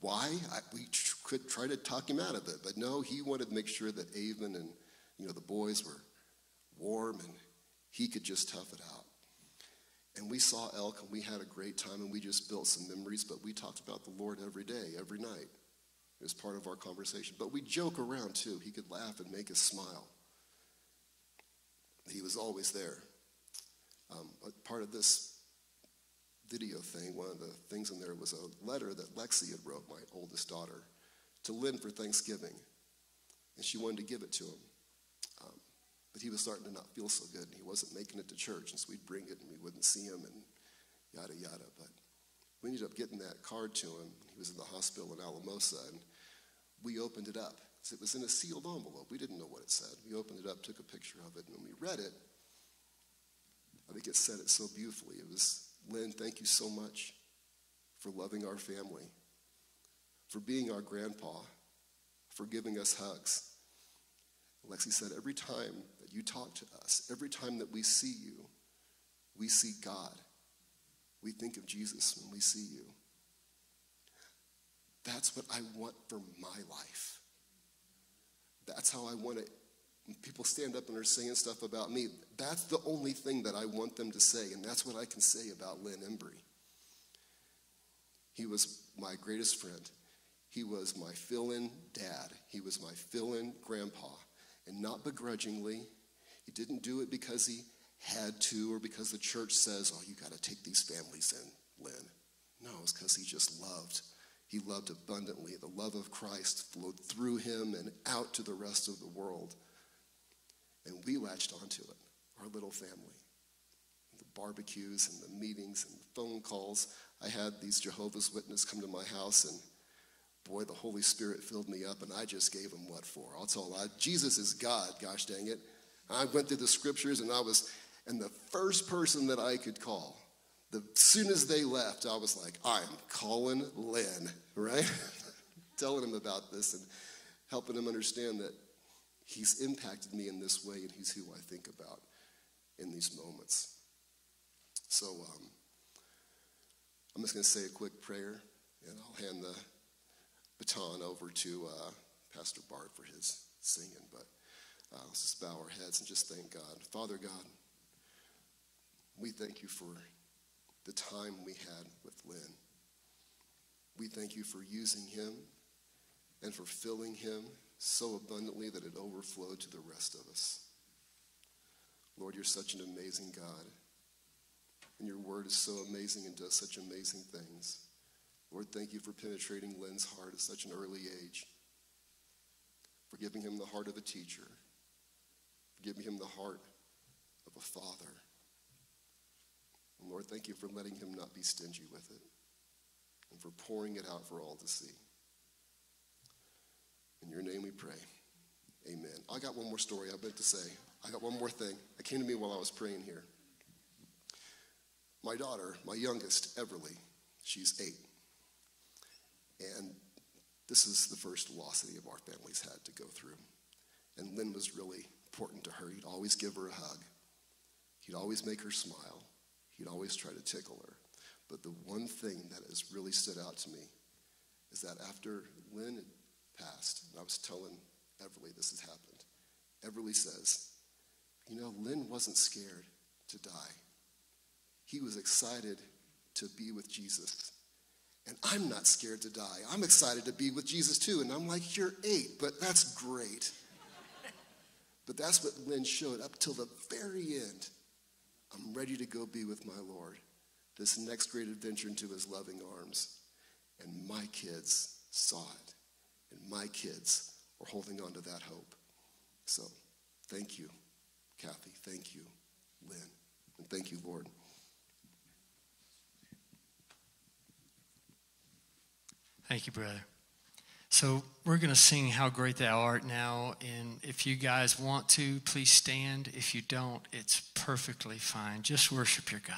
[SPEAKER 9] Why? I, we could try to talk him out of it, but no, he wanted to make sure that Avon and you know the boys were warm and he could just tough it out. And we saw elk and we had a great time and we just built some memories, but we talked about the Lord every day, every night. It was part of our conversation. But we joke around too. He could laugh and make us smile. He was always there. Um, part of this video thing, one of the things in there was a letter that Lexi had wrote, my oldest daughter, to Lynn for Thanksgiving. And she wanted to give it to him. Um, but he was starting to not feel so good, and he wasn't making it to church, and so we'd bring it, and we wouldn't see him, and yada, yada. But we ended up getting that card to him. He was in the hospital in Alamosa, and we opened it up. It was in a sealed envelope. We didn't know what it said. We opened it up, took a picture of it, and when we read it, I think it said it so beautifully. It was, Lynn, thank you so much for loving our family, for being our grandpa, for giving us hugs. Lexi said, every time that you talk to us, every time that we see you, we see God. We think of Jesus when we see you. That's what I want for my life. That's how I want it. People stand up and are saying stuff about me, that's the only thing that I want them to say, and that's what I can say about Lynn Embry. He was my greatest friend. He was my fill in dad. He was my fill in grandpa. And not begrudgingly, he didn't do it because he had to or because the church says, oh, you got to take these families in, Lynn. No, it's because he just loved. He loved abundantly. The love of Christ flowed through him and out to the rest of the world. And we latched onto it, our little family. The barbecues and the meetings and the phone calls. I had these Jehovah's Witnesses come to my house, and boy, the Holy Spirit filled me up, and I just gave them what for. I'll tell you, Jesus is God, gosh dang it. I went through the scriptures, and I was, and the first person that I could call, the soon as they left, I was like, I'm calling Lynn, right? Telling him about this and helping him understand that he's impacted me in this way, and he's who I think about in these moments. So um, I'm just going to say a quick prayer, and I'll hand the baton over to uh, Pastor Bart for his singing. But uh, let's just bow our heads and just thank God. Father God, we thank you for the time we had with Lynn. We thank you for using him and for filling him so abundantly that it overflowed to the rest of us. Lord, you're such an amazing God. And your word is so amazing and does such amazing things. Lord, thank you for penetrating Lynn's heart at such an early age, for giving him the heart of a teacher, for giving him the heart of a father. And Lord, thank you for letting him not be stingy with it and for pouring it out for all to see. In your name we pray. Amen. I got one more story I meant to say. I got one more thing. It came to me while I was praying here. My daughter, my youngest, Everly, she's eight. And this is the first loss any of our families had to go through. And Lynn was really important to her. He'd always give her a hug, he'd always make her smile, he'd always try to tickle her. But the one thing that has really stood out to me is that after Lynn passed, and I was telling Everly this has happened, Everly says, You know, Lynn wasn't scared to die. He was excited to be with Jesus. And I'm not scared to die. I'm excited to be with Jesus too. And I'm like, You're eight, but that's great. but that's what Lynn showed up till the very end. I'm ready to go be with my Lord. This next great adventure into his loving arms. And my kids saw it. And my kids are holding on to that hope. So thank you, Kathy. Thank you, Lynn. And thank you, Lord.
[SPEAKER 6] Thank you, brother. So we're going to sing How Great Thou Art now. And if you guys want to, please stand. If you don't, it's perfectly fine. Just worship your God.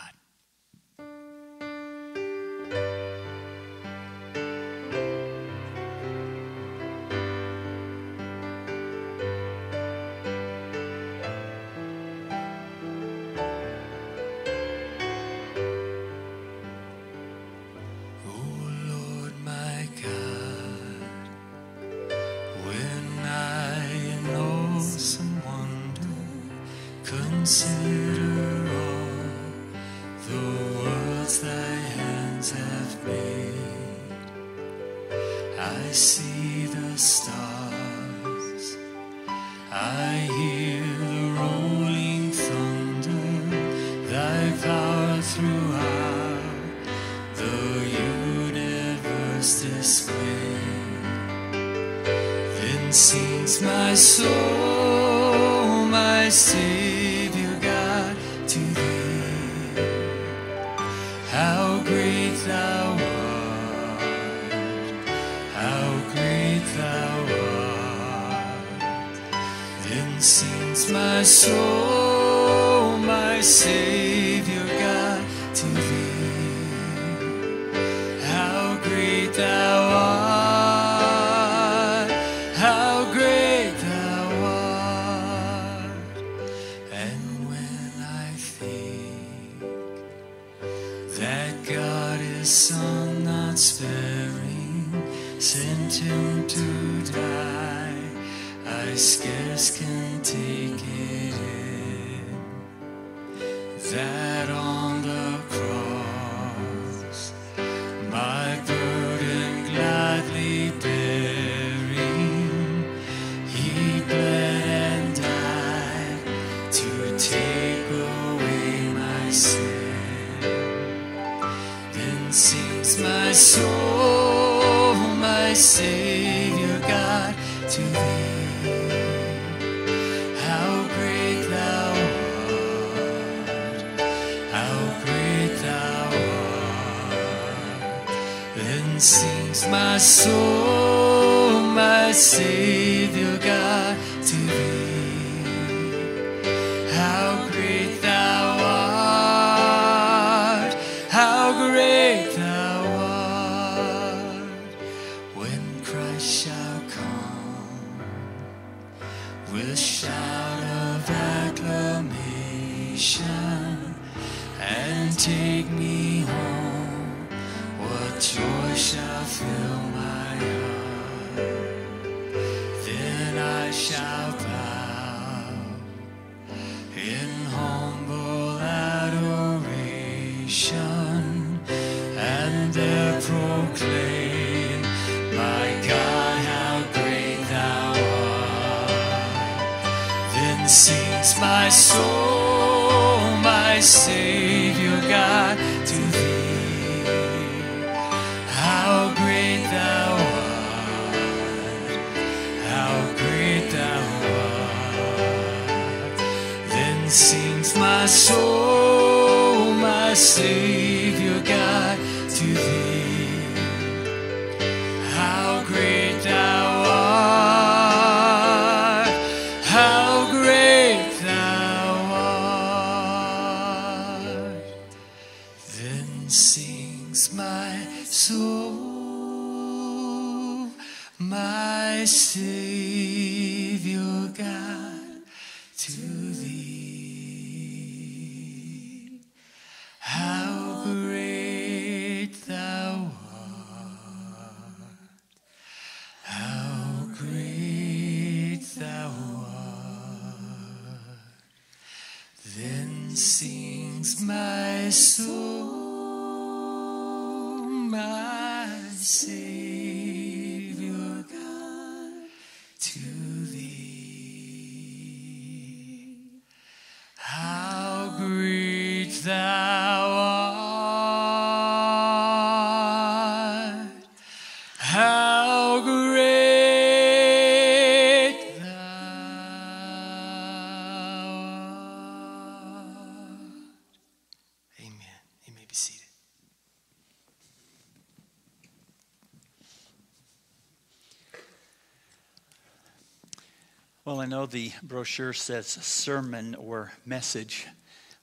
[SPEAKER 3] Know the brochure says sermon or message,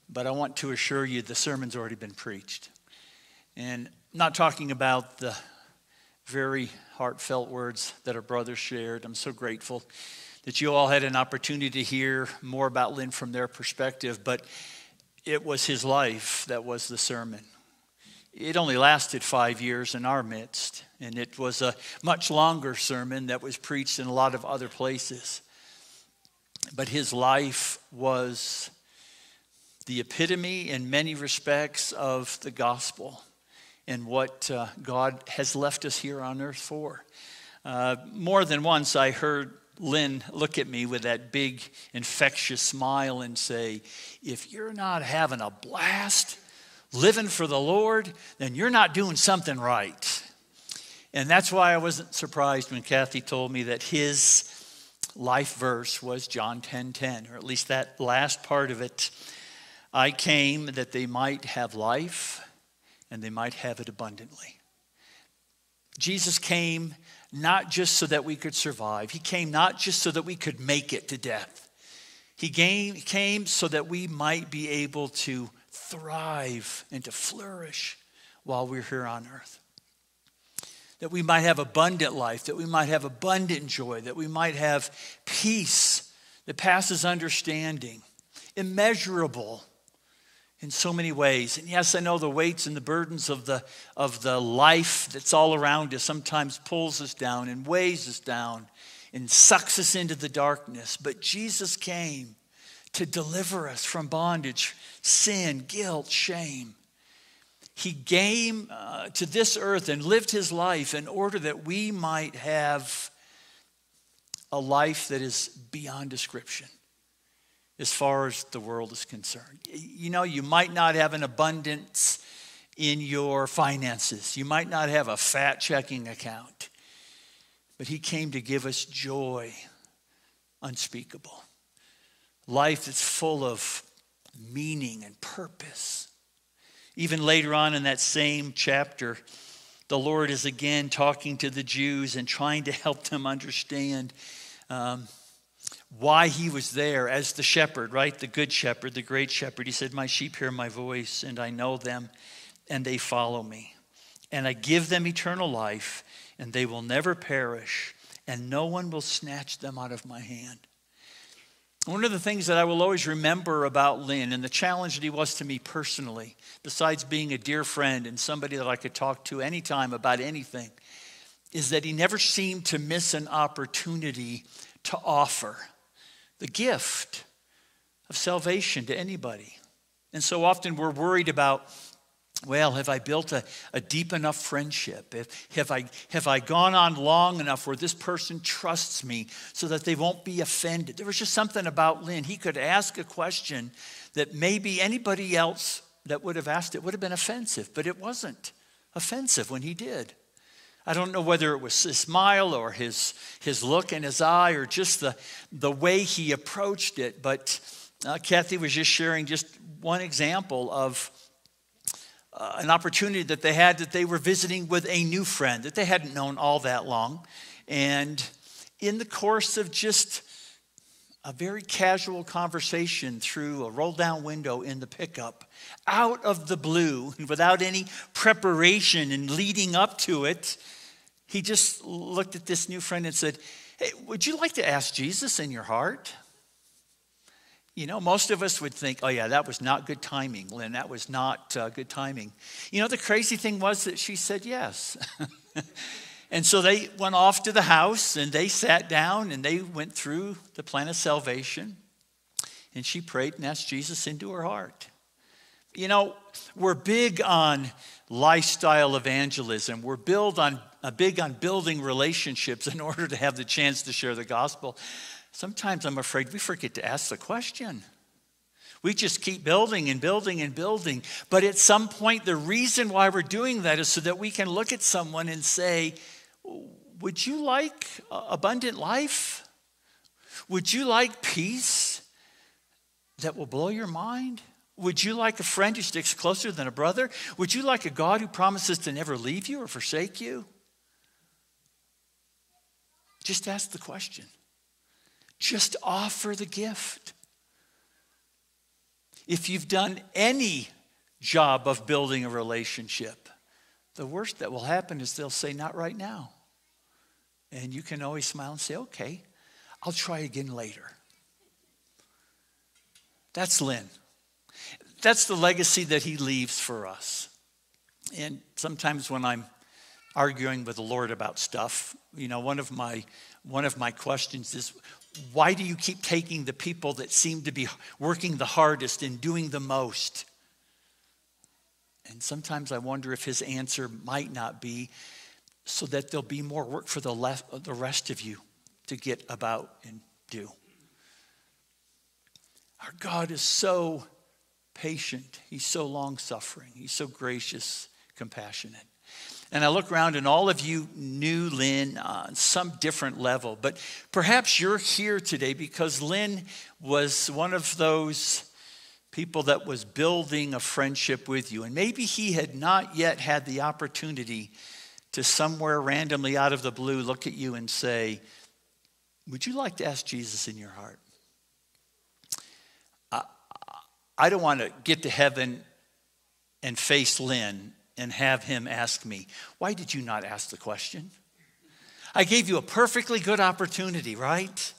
[SPEAKER 3] but I want to assure you the sermon's already been preached. And I'm not talking about the very heartfelt words that our brothers shared. I'm so grateful that you all had an opportunity to hear more about Lynn from their perspective, but it was his life that was the sermon. It only lasted five years in our midst, and it was a much longer sermon that was preached in a lot of other places. But his life was the epitome, in many respects, of the gospel and what uh, God has left us here on earth for. Uh, more than once, I heard Lynn look at me with that big, infectious smile and say, If you're not having a blast living for the Lord, then you're not doing something right. And that's why I wasn't surprised when Kathy told me that his life verse was John 10:10, 10, 10, or at least that last part of it. I came that they might have life and they might have it abundantly. Jesus came not just so that we could survive, He came not just so that we could make it to death. He came, came so that we might be able to thrive and to flourish while we're here on earth. That we might have abundant life, that we might have abundant joy, that we might have peace that passes understanding, immeasurable in so many ways. And yes, I know the weights and the burdens of the, of the life that's all around us sometimes pulls us down and weighs us down and sucks us into the darkness. But Jesus came to deliver us from bondage, sin, guilt, shame. He came uh, to this earth and lived his life in order that we might have a life that is beyond description as far as the world is concerned. You know, you might not have an abundance in your finances, you might not have a fat checking account, but He came to give us joy unspeakable. Life that's full of meaning and purpose. Even later on in that same chapter, the Lord is again talking to the Jews and trying to help them understand um, why he was there as the shepherd, right? The good shepherd, the great shepherd. He said, My sheep hear my voice, and I know them, and they follow me. And I give them eternal life, and they will never perish, and no one will snatch them out of my hand. One of the things that I will always remember about Lynn and the challenge that he was to me personally, besides being a dear friend and somebody that I could talk to anytime about anything, is that he never seemed to miss an opportunity to offer the gift of salvation to anybody. And so often we're worried about, well, have I built a, a deep enough friendship? Have, have, I, have I gone on long enough where this person trusts me so that they won't be offended? There was just something about Lynn. He could ask a question that maybe anybody else that would have asked it would have been offensive, but it wasn't offensive when he did. I don't know whether it was his smile or his, his look in his eye or just the, the way he approached it, but uh, Kathy was just sharing just one example of uh, an opportunity that they had that they were visiting with a new friend that they hadn't known all that long. And in the course of just a very casual conversation through a roll down window in the pickup, out of the blue, and without any preparation and leading up to it, he just looked at this new friend and said, Hey, would you like to ask Jesus in your heart? You know, most of us would think, oh, yeah, that was not good timing, Lynn. That was not uh, good timing. You know, the crazy thing was that she said yes. and so they went off to the house and they sat down and they went through the plan of salvation. And she prayed and asked Jesus into her heart. You know, we're big on lifestyle evangelism. We're build on, uh, big on building relationships in order to have the chance to share the gospel. Sometimes I'm afraid we forget to ask the question. We just keep building and building and building. But at some point, the reason why we're doing that is so that we can look at someone and say, Would you like abundant life? Would you like peace that will blow your mind? Would you like a friend who sticks closer than a brother? Would you like a God who promises to never leave you or forsake you? Just ask the question. Just offer the gift. If you've done any job of building a relationship, the worst that will happen is they'll say, Not right now. And you can always smile and say, Okay, I'll try again later. That's Lynn. That's the legacy that he leaves for us. And sometimes when I'm arguing with the Lord about stuff, you know, one of my one of my questions is why do you keep taking the people that seem to be working the hardest and doing the most? And sometimes I wonder if his answer might not be so that there'll be more work for the, left, the rest of you to get about and do. Our God is so patient, He's so long suffering, He's so gracious, compassionate. And I look around and all of you knew Lynn on some different level, but perhaps you're here today because Lynn was one of those people that was building a friendship with you. And maybe he had not yet had the opportunity to somewhere randomly out of the blue look at you and say, Would you like to ask Jesus in your heart? I don't want to get to heaven and face Lynn and have him ask me, Why did you not ask the question? I gave you a perfectly good opportunity, right?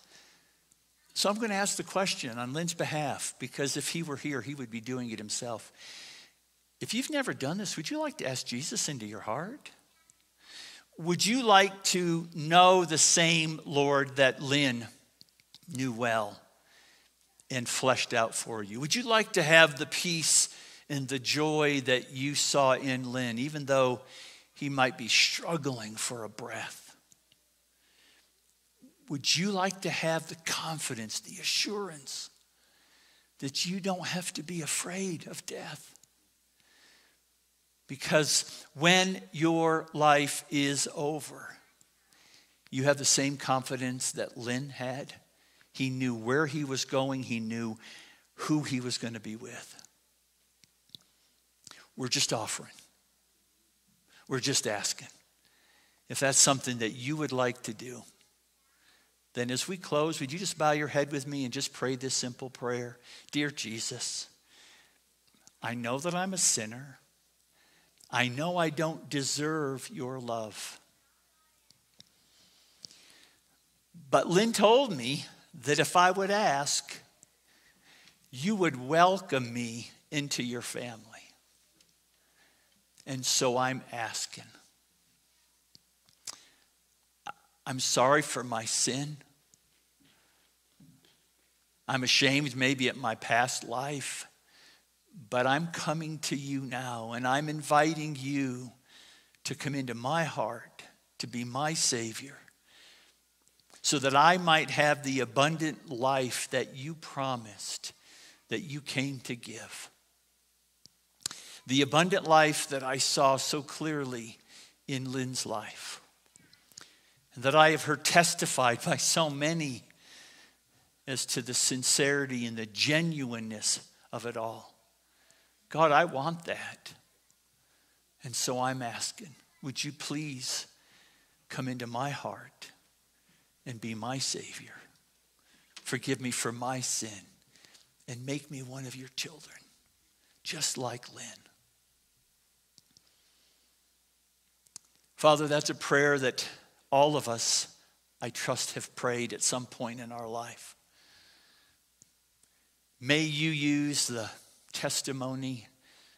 [SPEAKER 3] So I'm going to ask the question on Lynn's behalf because if he were here, he would be doing it himself. If you've never done this, would you like to ask Jesus into your heart? Would you like to know the same Lord that Lynn knew well and fleshed out for you? Would you like to have the peace and the joy that you saw in Lynn, even though he might be struggling for a breath? Would you like to have the confidence, the assurance that you don't have to be afraid of death? Because when your life is over, you have the same confidence that Lynn had. He knew where he was going, he knew who he was going to be with. We're just offering. We're just asking. If that's something that you would like to do, then as we close, would you just bow your head with me and just pray this simple prayer? Dear Jesus, I know that I'm a sinner. I know I don't deserve your love. But Lynn told me that if I would ask, you would welcome me into your family. And so I'm asking. I'm sorry for my sin. I'm ashamed maybe at my past life, but I'm coming to you now and I'm inviting you to come into my heart to be my Savior so that I might have the abundant life that you promised, that you came to give the abundant life that I saw so clearly in Lynn's life, and that I have heard testified by so many as to the sincerity and the genuineness of it all. God, I want that. And so I'm asking, would you please come into my heart and be my Savior? Forgive me for my sin and make me one of your children, just like Lynn. Father, that's a prayer that all of us, I trust, have prayed at some point in our life. May you use the testimony,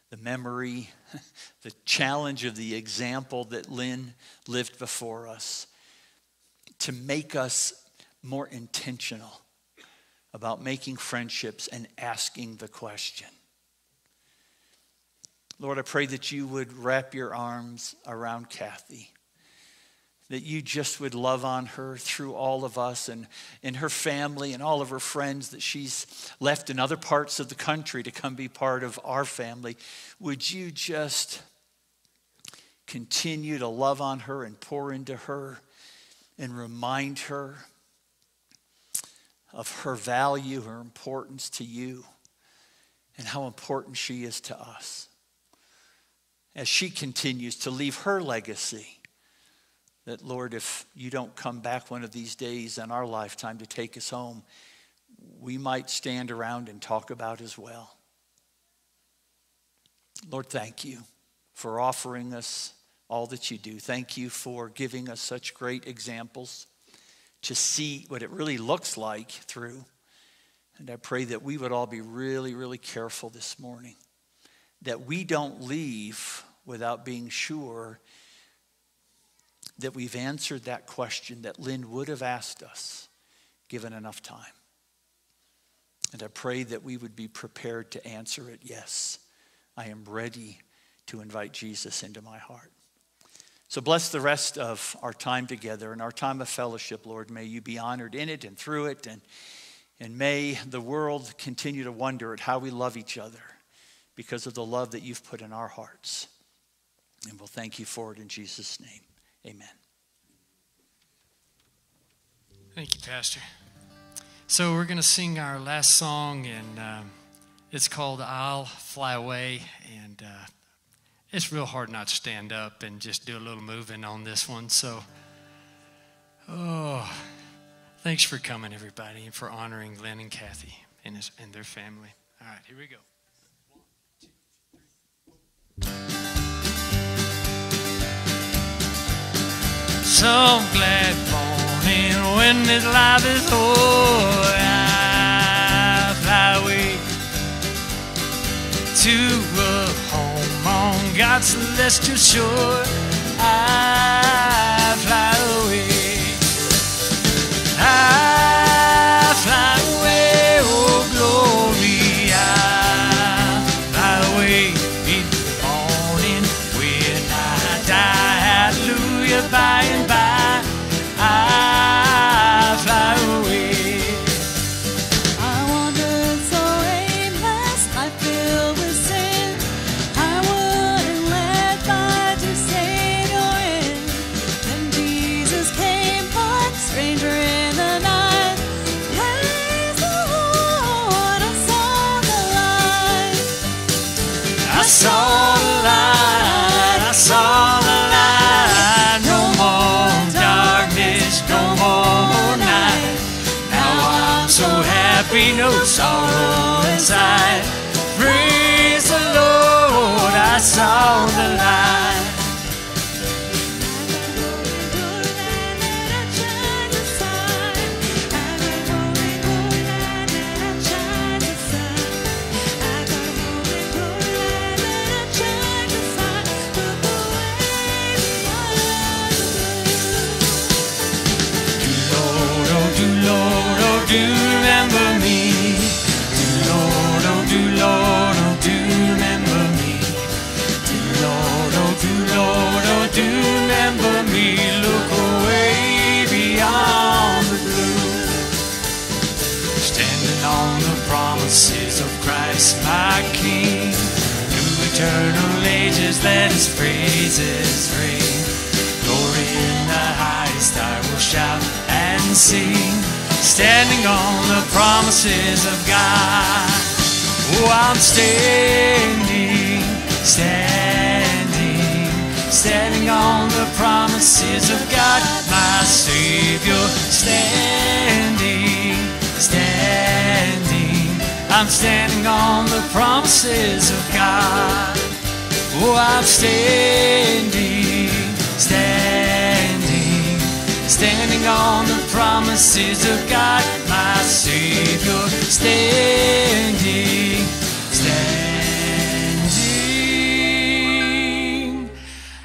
[SPEAKER 3] the memory, the challenge of the example that Lynn lived before us to make us more intentional about making friendships and asking the question. Lord, I pray that you would wrap your arms around Kathy, that you just would love on her through all of us and, and her family and all of her friends that she's left in other parts of the country to come be part of our family. Would you just continue to love on her and pour into her and remind her of her value, her importance to you, and how important she is to us as she continues to leave her legacy. That, Lord, if you don't come back one of these days in our lifetime to take us home, we might stand around and talk about as well. Lord, thank you for offering us all that you do. Thank you for giving us such great examples to see what it really looks like through. And I pray that we would all be really, really careful this morning that we don't leave without being sure that we've answered that question that Lynn would have asked us given enough time. And I pray that we would be prepared to answer it yes, I am ready to invite Jesus into my heart. So bless the rest of our time together and our time of fellowship, Lord. May you be honored in it and through it. And, and may the world continue to wonder at how we love each other because of the love that you've put in our hearts. And we'll thank you for it in Jesus' name. Amen.
[SPEAKER 6] Thank you, Pastor. So we're going to sing our last song, and um, it's called "I'll Fly Away." And uh, it's real hard not to stand up and just do a little moving on this one. So, oh, thanks for coming, everybody, and for honoring Lynn and Kathy and, his, and their family. All right, here we go. Some glad morning when this life is o'er, I fly away to a home on God's celestial shore. I fly away.
[SPEAKER 7] Saw
[SPEAKER 6] his praises ring. Glory in the highest I will shout and sing. Standing on the promises of God. Oh, I'm standing, standing, standing on the promises of God, my Savior. Standing, standing, I'm standing on the promises of God. Oh, I'm standing, standing, standing on the promises of God, my Savior. Standing, standing,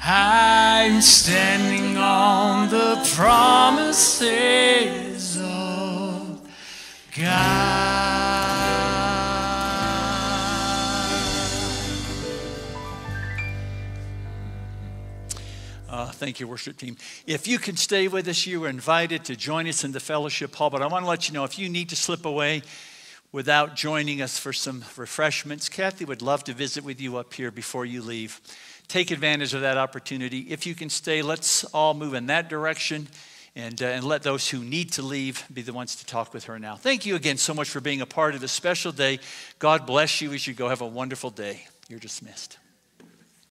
[SPEAKER 6] I'm standing on the promises of God.
[SPEAKER 3] Thank you, worship team. If you can stay with us, you are invited to join us in the fellowship hall. But I want to let you know if you need to slip away without joining us for some refreshments, Kathy would love to visit with you up here before you leave. Take advantage of that opportunity. If you can stay, let's all move in that direction and, uh, and let those who need to leave be the ones to talk with her now. Thank you again so much for being a part of this special day. God bless you as you go. Have a wonderful day. You're dismissed.